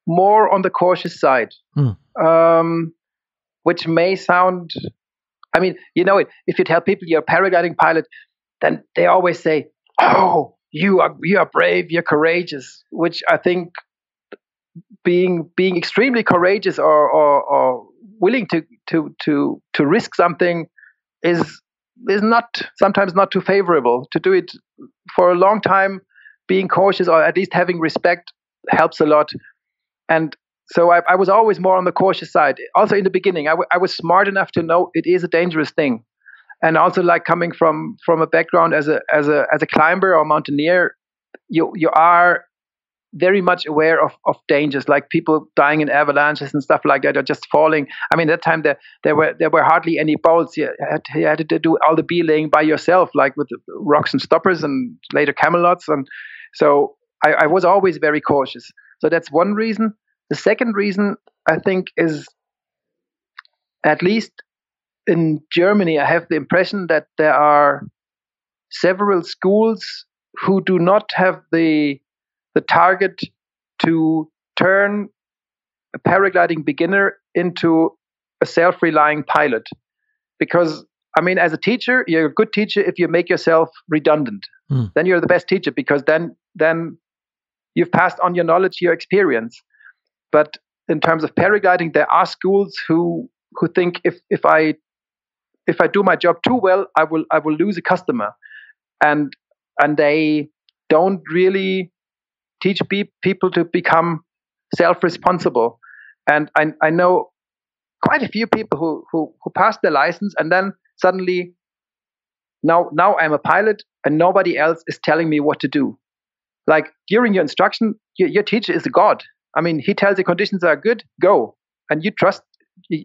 more on the cautious side. Hmm. Um, which may sound, I mean, you know, if you tell people you're a paragliding pilot, then they always say, "Oh, you are you are brave, you're courageous," which I think being being extremely courageous or, or, or willing to to to to risk something is is not sometimes not too favorable. To do it for a long time being cautious or at least having respect helps a lot. And so I, I was always more on the cautious side. Also in the beginning I, w- I was smart enough to know it is a dangerous thing. And also like coming from from a background as a as a as a climber or mountaineer you you are very much aware of, of dangers, like people dying in avalanches and stuff like that, or just falling. I mean, that time there there were there were hardly any bolts. You had, you had to do all the belaying by yourself, like with rocks and stoppers, and later camelots. And so I, I was always very cautious. So that's one reason. The second reason I think is, at least in Germany, I have the impression that there are several schools who do not have the the target to turn a paragliding beginner into a self-relying pilot. Because i mean as a teacher you're a good teacher if you make yourself redundant. Mm. then you're the best teacher because then then you've passed on your knowledge your experience. But in terms of paragliding there are schools who who think if if i if i do my job too well i will i will lose a customer. And and they don't really teach pe- people to become self-responsible. And I, I know quite a few people who, who, who passed their license and then suddenly now now I'm a pilot and nobody else is telling me what to do. Like during your instruction, your, your teacher is a god. I mean, he tells you conditions are good, go, and you trust.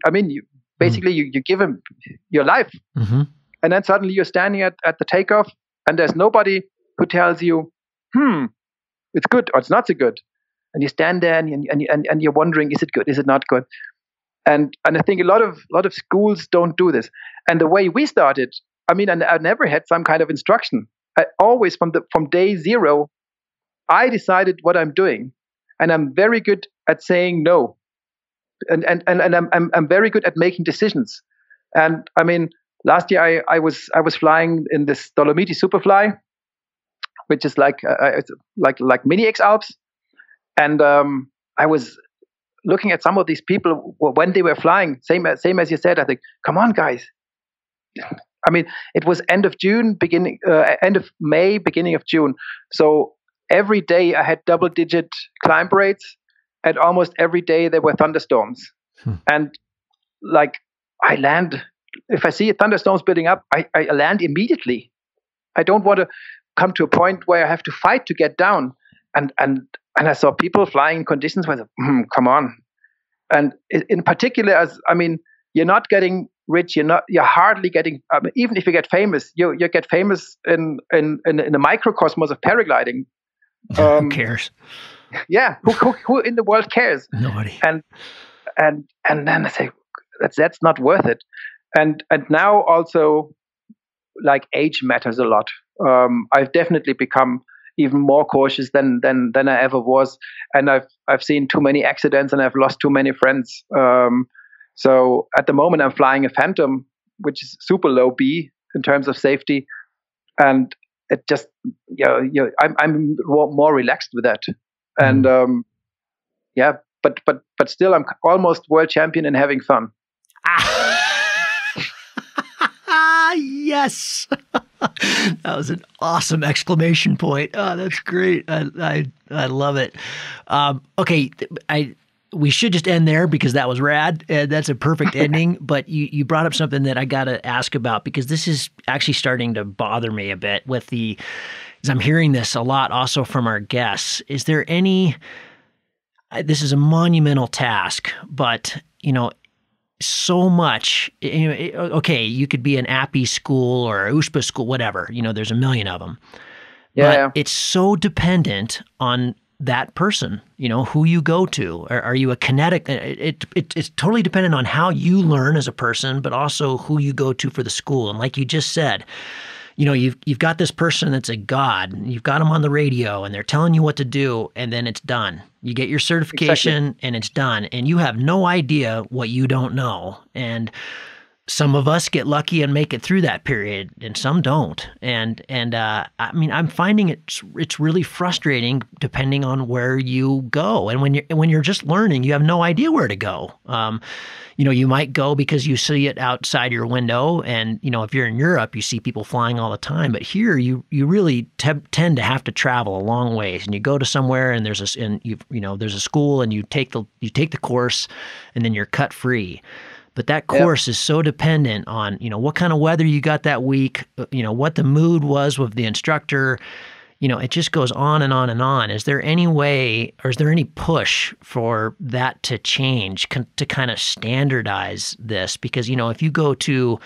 I mean, you basically mm-hmm. you, you give him your life, mm-hmm. and then suddenly you're standing at, at the takeoff, and there's nobody who tells you, hmm, it's good or it's not so good. And you stand there and, and, and, and you're wondering, is it good? Is it not good? And, and I think a lot of, lot of schools don't do this. And the way we started, I mean, I, I never had some kind of instruction. I always, from, the, from day zero, I decided what I'm doing. And I'm very good at saying no. And, and, and, and I'm, I'm, I'm very good at making decisions. And I mean, last year I, I was I was flying in this Dolomiti Superfly, which is like uh, uh like like mini X Alps, and um, I was looking at some of these people when they were flying. Same as same as you said. I think, come on, guys. I mean, it was end of June, beginning uh, end of May, beginning of June. So every day I had double digit climb rates, and almost every day there were thunderstorms. Hmm. And like I land, if I see thunderstorms building up, I, I land immediately. I don't want to come to a point where I have to fight to get down. And and and I saw people flying in conditions where, mm, come on. And in particular, as I mean, you're not getting rich. You're not. You're hardly getting. I mean, even if you get famous, you you get famous in in in, in the microcosmos of paragliding. Um, who cares? Yeah, who, who who in the world cares? Nobody. And and and then I say that's that's not worth it. And and now also, like age matters a lot um, I've definitely become even more cautious than than than I ever was, and I've I've seen too many accidents and I've lost too many friends. Um, so at the moment, I'm flying a Phantom, which is super low B in terms of safety, and it just you know, you know I'm I'm more relaxed with that, and mm-hmm. um, yeah, but but but still, I'm almost world champion in having fun. Ah. yes. that was an awesome exclamation point. Oh, that's great. I I, I love it. Um, okay, I we should just end there because that was rad. and that's a perfect ending. but you, you brought up something that I got to ask about because this is actually starting to bother me a bit with the, as I'm hearing this a lot also from our guests. Is there any, this is a monumental task, but, you know, so much. Eh, you know, eh, okay, you could be an APPI school or USPA school, whatever. You know, there's a million of them. Yeah, but yeah. it's so dependent on that person, you know, who you go to. Are, are you a kinetic? Eh, it, it, it's totally dependent on how you learn as a person, but also who you go to for the school. And like you just said, you know, you've you've got this person that's a god. You've got them on the radio, and they're telling you what to do, and then it's done. You get your certification, Exactly. and it's done, and you have no idea what you don't know. And some of us get lucky and make it through that period and some don't. And and uh, i mean i'm finding it's it's really frustrating depending on where you go. And when you're when you're just learning you have no idea where to go. Um, you know you might go because you see it outside your window. And you know if you're in europe you see people flying all the time. But here you you really te- tend to have to travel a long ways. And you go to somewhere and there's a and you you know there's a school and you take the you take the course and then you're cut free but that Yep. course is so dependent on you know what kind of weather you got that week uh, you know what the mood was with the instructor. You know it just goes on and on and on. Is there any way or is there any push for that to change to kind of standardize this? Because you know if you go to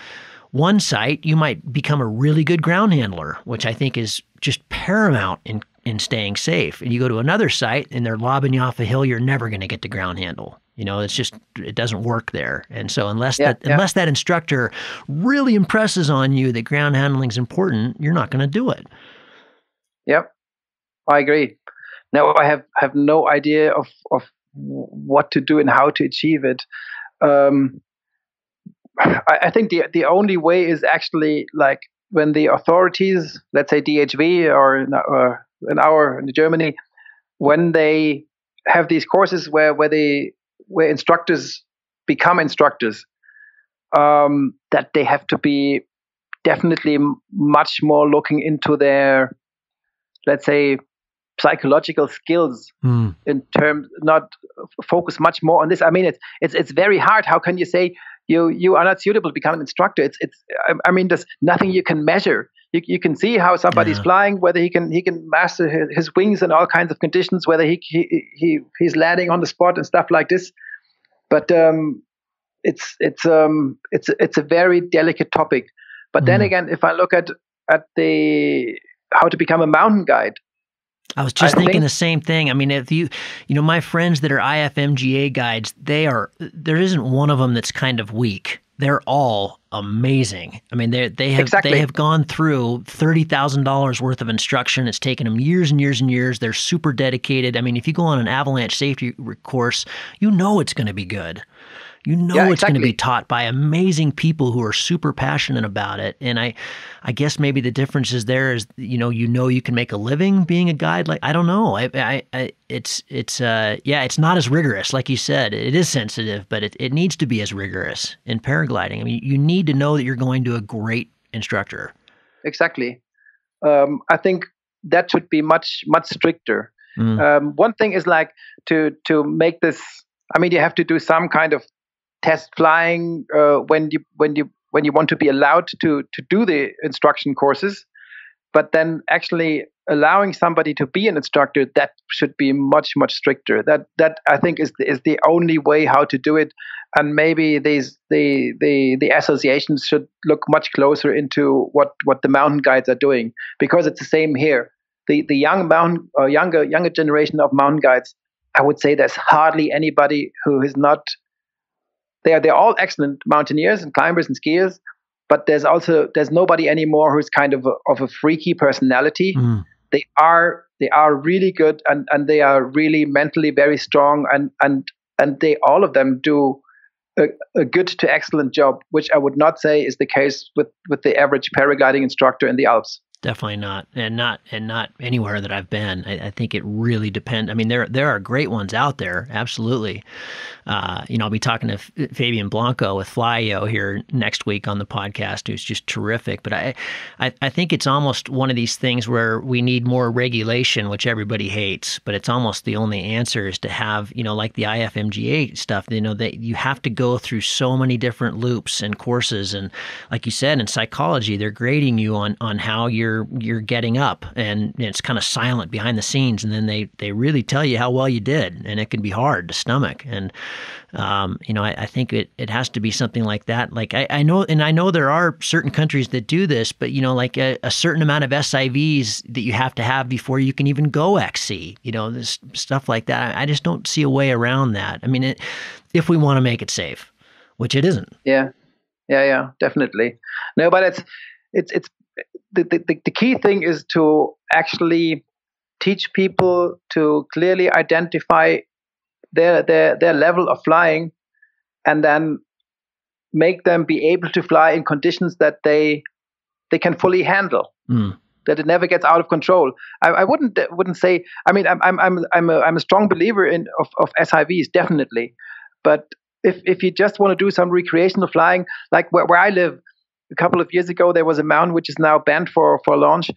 one site you might become a really good ground handler which i think is just paramount in in staying safe. And you go to another site and they're lobbing you off a hill you're never going to get to ground handle you know it's just it doesn't work there and so unless Yeah, that yeah. unless that instructor really impresses on you that ground handling is important you're not going to do it Yep, I agree. Now I have have no idea of of what to do and how to achieve it. Um, I, I think the the only way is actually like when the authorities, let's say DHV or in, uh, in our in Germany, when they have these courses where where they where instructors become instructors, um, that they have to be definitely much more looking into their let's say psychological skills Hmm. in terms not focus much more on this. I mean it's it's it's very hard. How can you say you you are not suitable to become an instructor? It's it's i, I mean there's nothing you can measure you, you can see how somebody's Yeah. flying whether he can he can master his, his wings in all kinds of conditions whether he, he he he's landing on the spot and stuff like this but um it's it's um it's it's a very delicate topic but then Mm. again if i look at at the how to become a mountain guide I was just I thinking think- the same thing. I mean, if you, you know, my friends that are IFMGA guides, they are, there isn't one of them that's kind of weak. They're all amazing. I mean, they they have Exactly. they have gone through thirty thousand dollars worth of instruction. It's taken them years and years and years. They're super dedicated. I mean, if you go on an avalanche safety course, you know it's going to be good. You know Yeah, it's going to be taught by amazing people who are super passionate about it. And I, I guess maybe the difference is there is you know you know you can make a living being a guide. Like I don't know. I, I, I it's it's uh yeah it's not as rigorous like you said. It is sensitive, but it, it needs to be as rigorous in paragliding. I mean you need to know that you're going to a great instructor. exactly um, i think that should be much much stricter Mm. um, one thing is like to to make this i mean you have to do some kind of test flying uh, when you when you when you want to be allowed to to do the instruction courses but then actually allowing somebody to be an instructor that should be much much stricter. That that i think is the, is the only way how to do it. And maybe these the the the associations should look much closer into what what the mountain guides are doing because it's the same here. The the young mountain or younger younger generation of mountain guides i would say there's hardly anybody who is not they are they're all excellent mountaineers and climbers and skiers but there's also there's nobody anymore who's kind of a, of a freaky personality Mm. they are they are really good and and they are really mentally very strong and and and they all of them do a, a good to excellent job which i would not say is the case with with the average paragliding instructor in the alps Definitely not, and not and not anywhere that I've been. I, I think it really depends. I mean, there there are great ones out there, absolutely. Uh, you know, I'll be talking to F- Fabian Blanco with FlyIO here next week on the podcast, who's just terrific. But I, I, I think it's almost one of these things where we need more regulation, which everybody hates. But it's almost the only answer is to have, you know, like the IFMGA stuff. You know, that you have to go through so many different loops and courses, and like you said, in psychology, they're grading you on on how you're you're getting up, and it's kind of silent behind the scenes, and then they they really tell you how well you did, and it can be hard to stomach and um, you know, I, I, think it, it has to be something like that. Like I, I, know, and I know there are certain countries that do this, but you know, like a, a, certain amount of SIVs that you have to have before you can even go XC. You know, this stuff like that. I just don't see a way around that. I mean, it, if we want to make it safe, which it isn't. Yeah, yeah, yeah, definitely. No, but it's it's it's the the, the key thing is to actually teach people to clearly identify their their their level of flying and then make them be able to fly in conditions that they they can fully handle mm. that it never gets out of control I, I, wouldn't wouldn't say i mean i'm i'm i'm i'm a, I'm a strong believer in of, of sivs definitely but if if you just want to do some recreational flying like where, where i live a couple of years ago there was a mountain which is now banned for for launch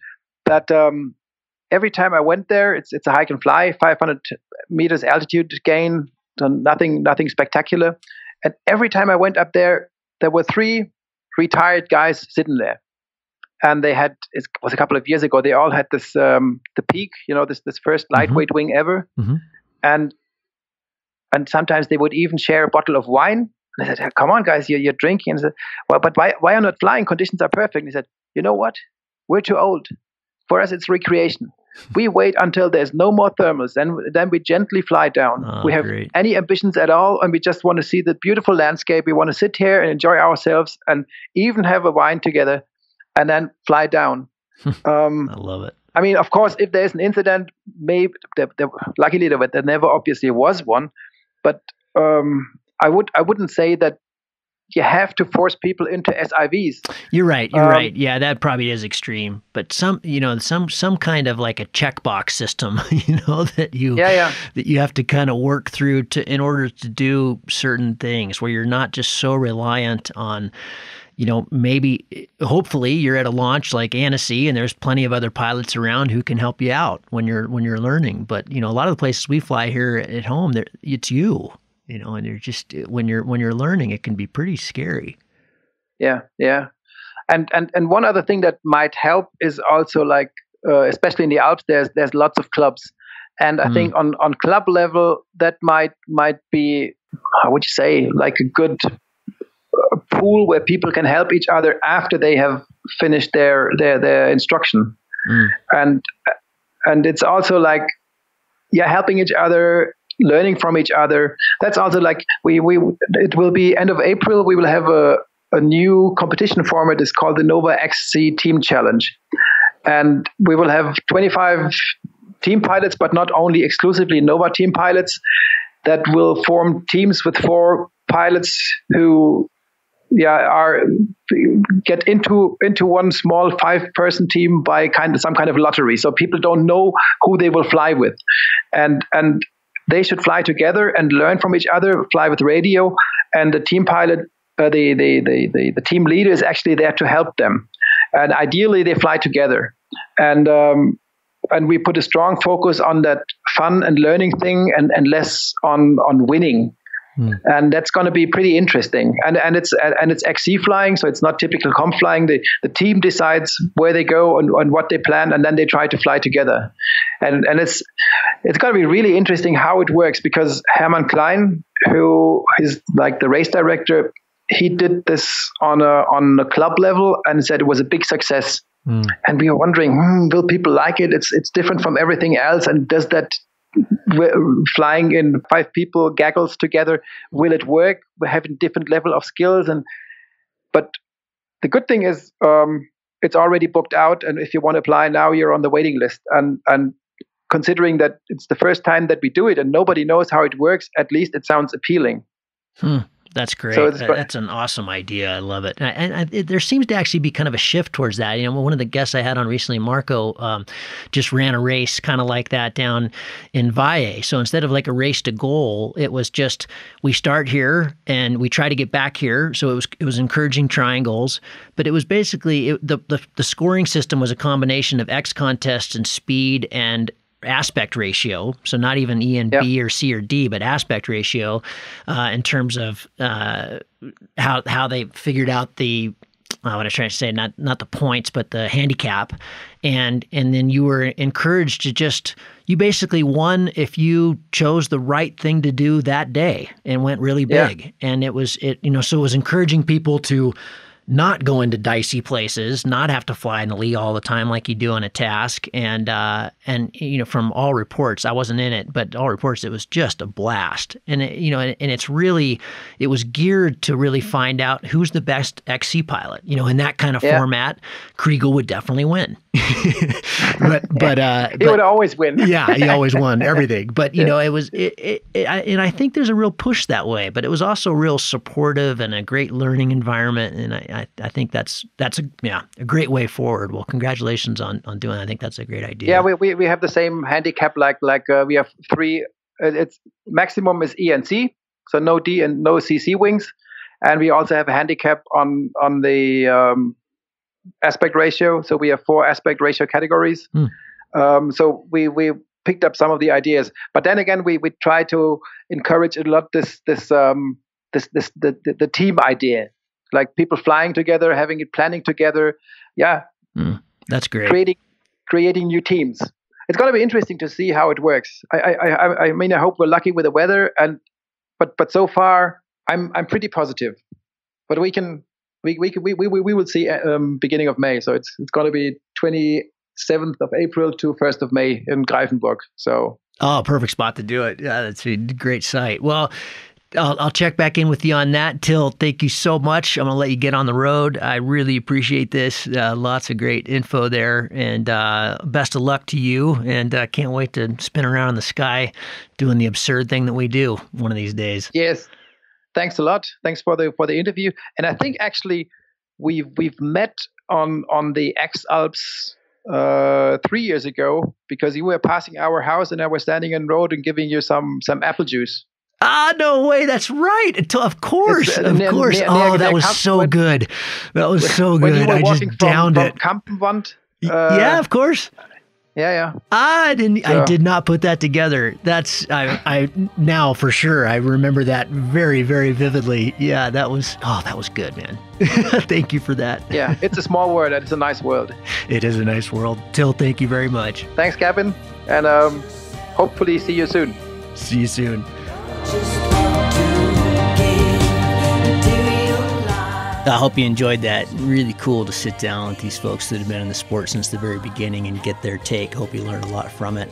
but um, every time I went there, it's it's a hike and fly, 500 meters altitude gain, so nothing nothing spectacular. And every time I went up there, there were three retired guys sitting there, and they had it was a couple of years ago. They all had this um, the peak, you know, this this first mm-hmm. lightweight mm-hmm. wing ever, mm-hmm. and and sometimes they would even share a bottle of wine. And I said, "Come on, guys, you're, you're drinking." And I said, "Well, but why why are not flying? Conditions are perfect." And he said, "You know what? We're too old. For us, it's recreation we wait until there's no more thermals, then then we gently fly down. Oh, we have great. any ambitions at all, and we just want to see the beautiful landscape. We want to sit here and enjoy ourselves, and even have a wine together, and then fly down. Um, I love it. I mean, of course, if there's an incident, maybe there, there, luckily there, there never obviously was one, but um, I would I wouldn't say that you have to force people into SIVs. You're right. You're um, right. Yeah, that probably is extreme. But some, you know, some some kind of like a checkbox system, you know, that you yeah, yeah. that you have to kind of work through to in order to do certain things where you're not just so reliant on you know, maybe hopefully you're at a launch like Annecy and there's plenty of other pilots around who can help you out when you're when you're learning. But, you know, a lot of the places we fly here at home, it's you you know and you're just when you're when you're learning it can be pretty scary yeah yeah and and and one other thing that might help is also like uh, especially in the alps there's there's lots of clubs and i mm. think on on club level that might might be how would you say like a good uh, pool where people can help each other after they have finished their their their instruction mm. and and it's also like yeah helping each other learning from each other. That's also like we we it will be end of April. We will have a a new competition format. It's called the Nova XC Team Challenge, and we will have 25 team pilots, but not only exclusively Nova team pilots. That will form teams with four pilots who yeah are get into into one small five person team by kind of some kind of lottery so people don't know who they will fly with and and they should fly together and learn from each other, fly with radio, and the team pilot, uh, the, the, the, the, the team leader is actually there to help them. And ideally, they fly together. And um, and we put a strong focus on that fun and learning thing, and, and less on on winning. Mm. And that's going to be pretty interesting. And and it's and it's XC flying, so it's not typical com flying. The the team decides where they go and, and what they plan, and then they try to fly together. And and it's it's going to be really interesting how it works because Hermann Klein, who is like the race director, he did this on a on a club level and said it was a big success. Mm. And we were wondering, hmm, will people like it? It's it's different from everything else, and does that flying in five people gaggles together will it work we're having different level of skills and but the good thing is um, it's already booked out and if you want to apply now you're on the waiting list and and considering that it's the first time that we do it and nobody knows how it works at least it sounds appealing hmm. That's great. So That's an awesome idea. I love it. And, I, it, there seems to actually be kind of a shift towards that. You know, one of the guests I had on recently, Marco, um, just ran a race kind of like that down in Valle. So instead of like a race to goal, it was just we start here and we try to get back here. So it was it was encouraging triangles, but it was basically it, the, the the scoring system was a combination of XContests and speed and aspect ratio, so not even E and yep. B or C or D, but aspect ratio, uh, in terms of uh, how how they figured out the uh, what I was trying to say, not not the points, but the handicap, and and then you were encouraged to just you basically won if you chose the right thing to do that day and went really big, yeah. and it was it you know so it was encouraging people to not go into dicey places, not have to fly in the Lee all the time like you do on a task. And uh, and you know, from all reports, I wasn't in it, but all reports, it was just a blast. And it, you know, and, and it's really, it was geared to really find out who's the best XC pilot. You know, in that kind of yeah. format, Chrigel would definitely win. but but uh, he but, would always win. yeah, he always won everything. But you know, it was it, it, it I, and I think there's a real push that way. But it was also real supportive and a great learning environment. And I I, I think that's that's a yeah a great way forward. Well, congratulations on on doing. That. I think that's a great idea. Yeah, we we, we have the same handicap. Like like uh, we have three. Uh, it's maximum is E and C, so no D and no CC wings, and we also have a handicap on on the um, aspect ratio. So we have four aspect ratio categories. Hmm. Um, so we we picked up some of the ideas, but then again, we we try to encourage a lot this this um, this this the, the, the team idea like people flying together, having it planning together. Yeah, mm, that's great. Creating creating new teams. It's going to be interesting to see how it works. I, I, I, I mean, I hope we're lucky with the weather, and but but so far, I'm I'm pretty positive. But we can we we we we, we will see um, beginning of May. So it's it's going to be 27th of April to 1st of May in Greifenburg. So Oh, perfect spot to do it. Yeah, that's a great site. Well, I'll, I'll, check back in with you on that. Till, thank you so much. I'm going to let you get on the road. I really appreciate this. Uh, lots of great info there. And uh, best of luck to you. And uh, can't wait to spin around in the sky doing the absurd thing that we do one of these days. Yes. Thanks a lot. Thanks for the for the interview. And I think actually we've we've met on on the X Alps uh, three years ago because you were passing our house and I was standing in road and giving you some some apple juice. Ah, no way. That's right. Of course. Uh, of near, course. Near, oh, near, that was so good. That was so good. I just downed from, it. Kampenwand, uh, yeah, of course. Yeah, yeah. I didn't. So. I did not put that together. That's I. I now for sure. I remember that very, very vividly. Yeah, that was. Oh, that was good, man. thank you for that. Yeah, it's a small world and it's a nice world. It is a nice world. Till, thank you very much. Thanks, Kevin, and um, hopefully see you soon. See you soon. I hope you enjoyed that. Really cool to sit down with these folks that have been in the sport since the very beginning and get their take. Hope you learned a lot from it.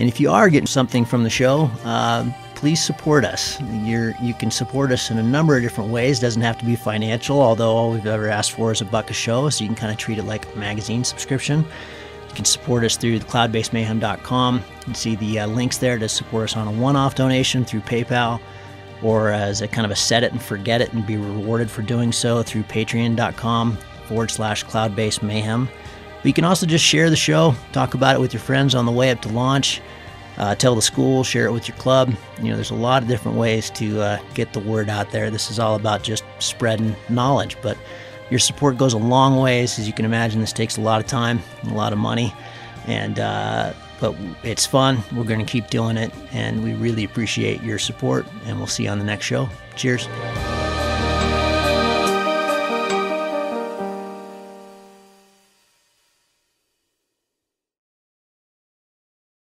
And if you are getting something from the show, uh, please support us. You're, you can support us in a number of different ways. It doesn't have to be financial, although all we've ever asked for is a buck a show, so you can kind of treat it like a magazine subscription. You can support us through cloudbasemayhem.com. You can see the uh, links there to support us on a one off donation through PayPal or as a kind of a set it and forget it and be rewarded for doing so through patreon.com forward slash cloudbase mayhem. But you can also just share the show, talk about it with your friends on the way up to launch, uh, tell the school, share it with your club. You know, there's a lot of different ways to uh, get the word out there. This is all about just spreading knowledge, but your support goes a long ways. As you can imagine, this takes a lot of time and a lot of money. And uh, but it's fun. We're going to keep doing it, and we really appreciate your support. And we'll see you on the next show. Cheers.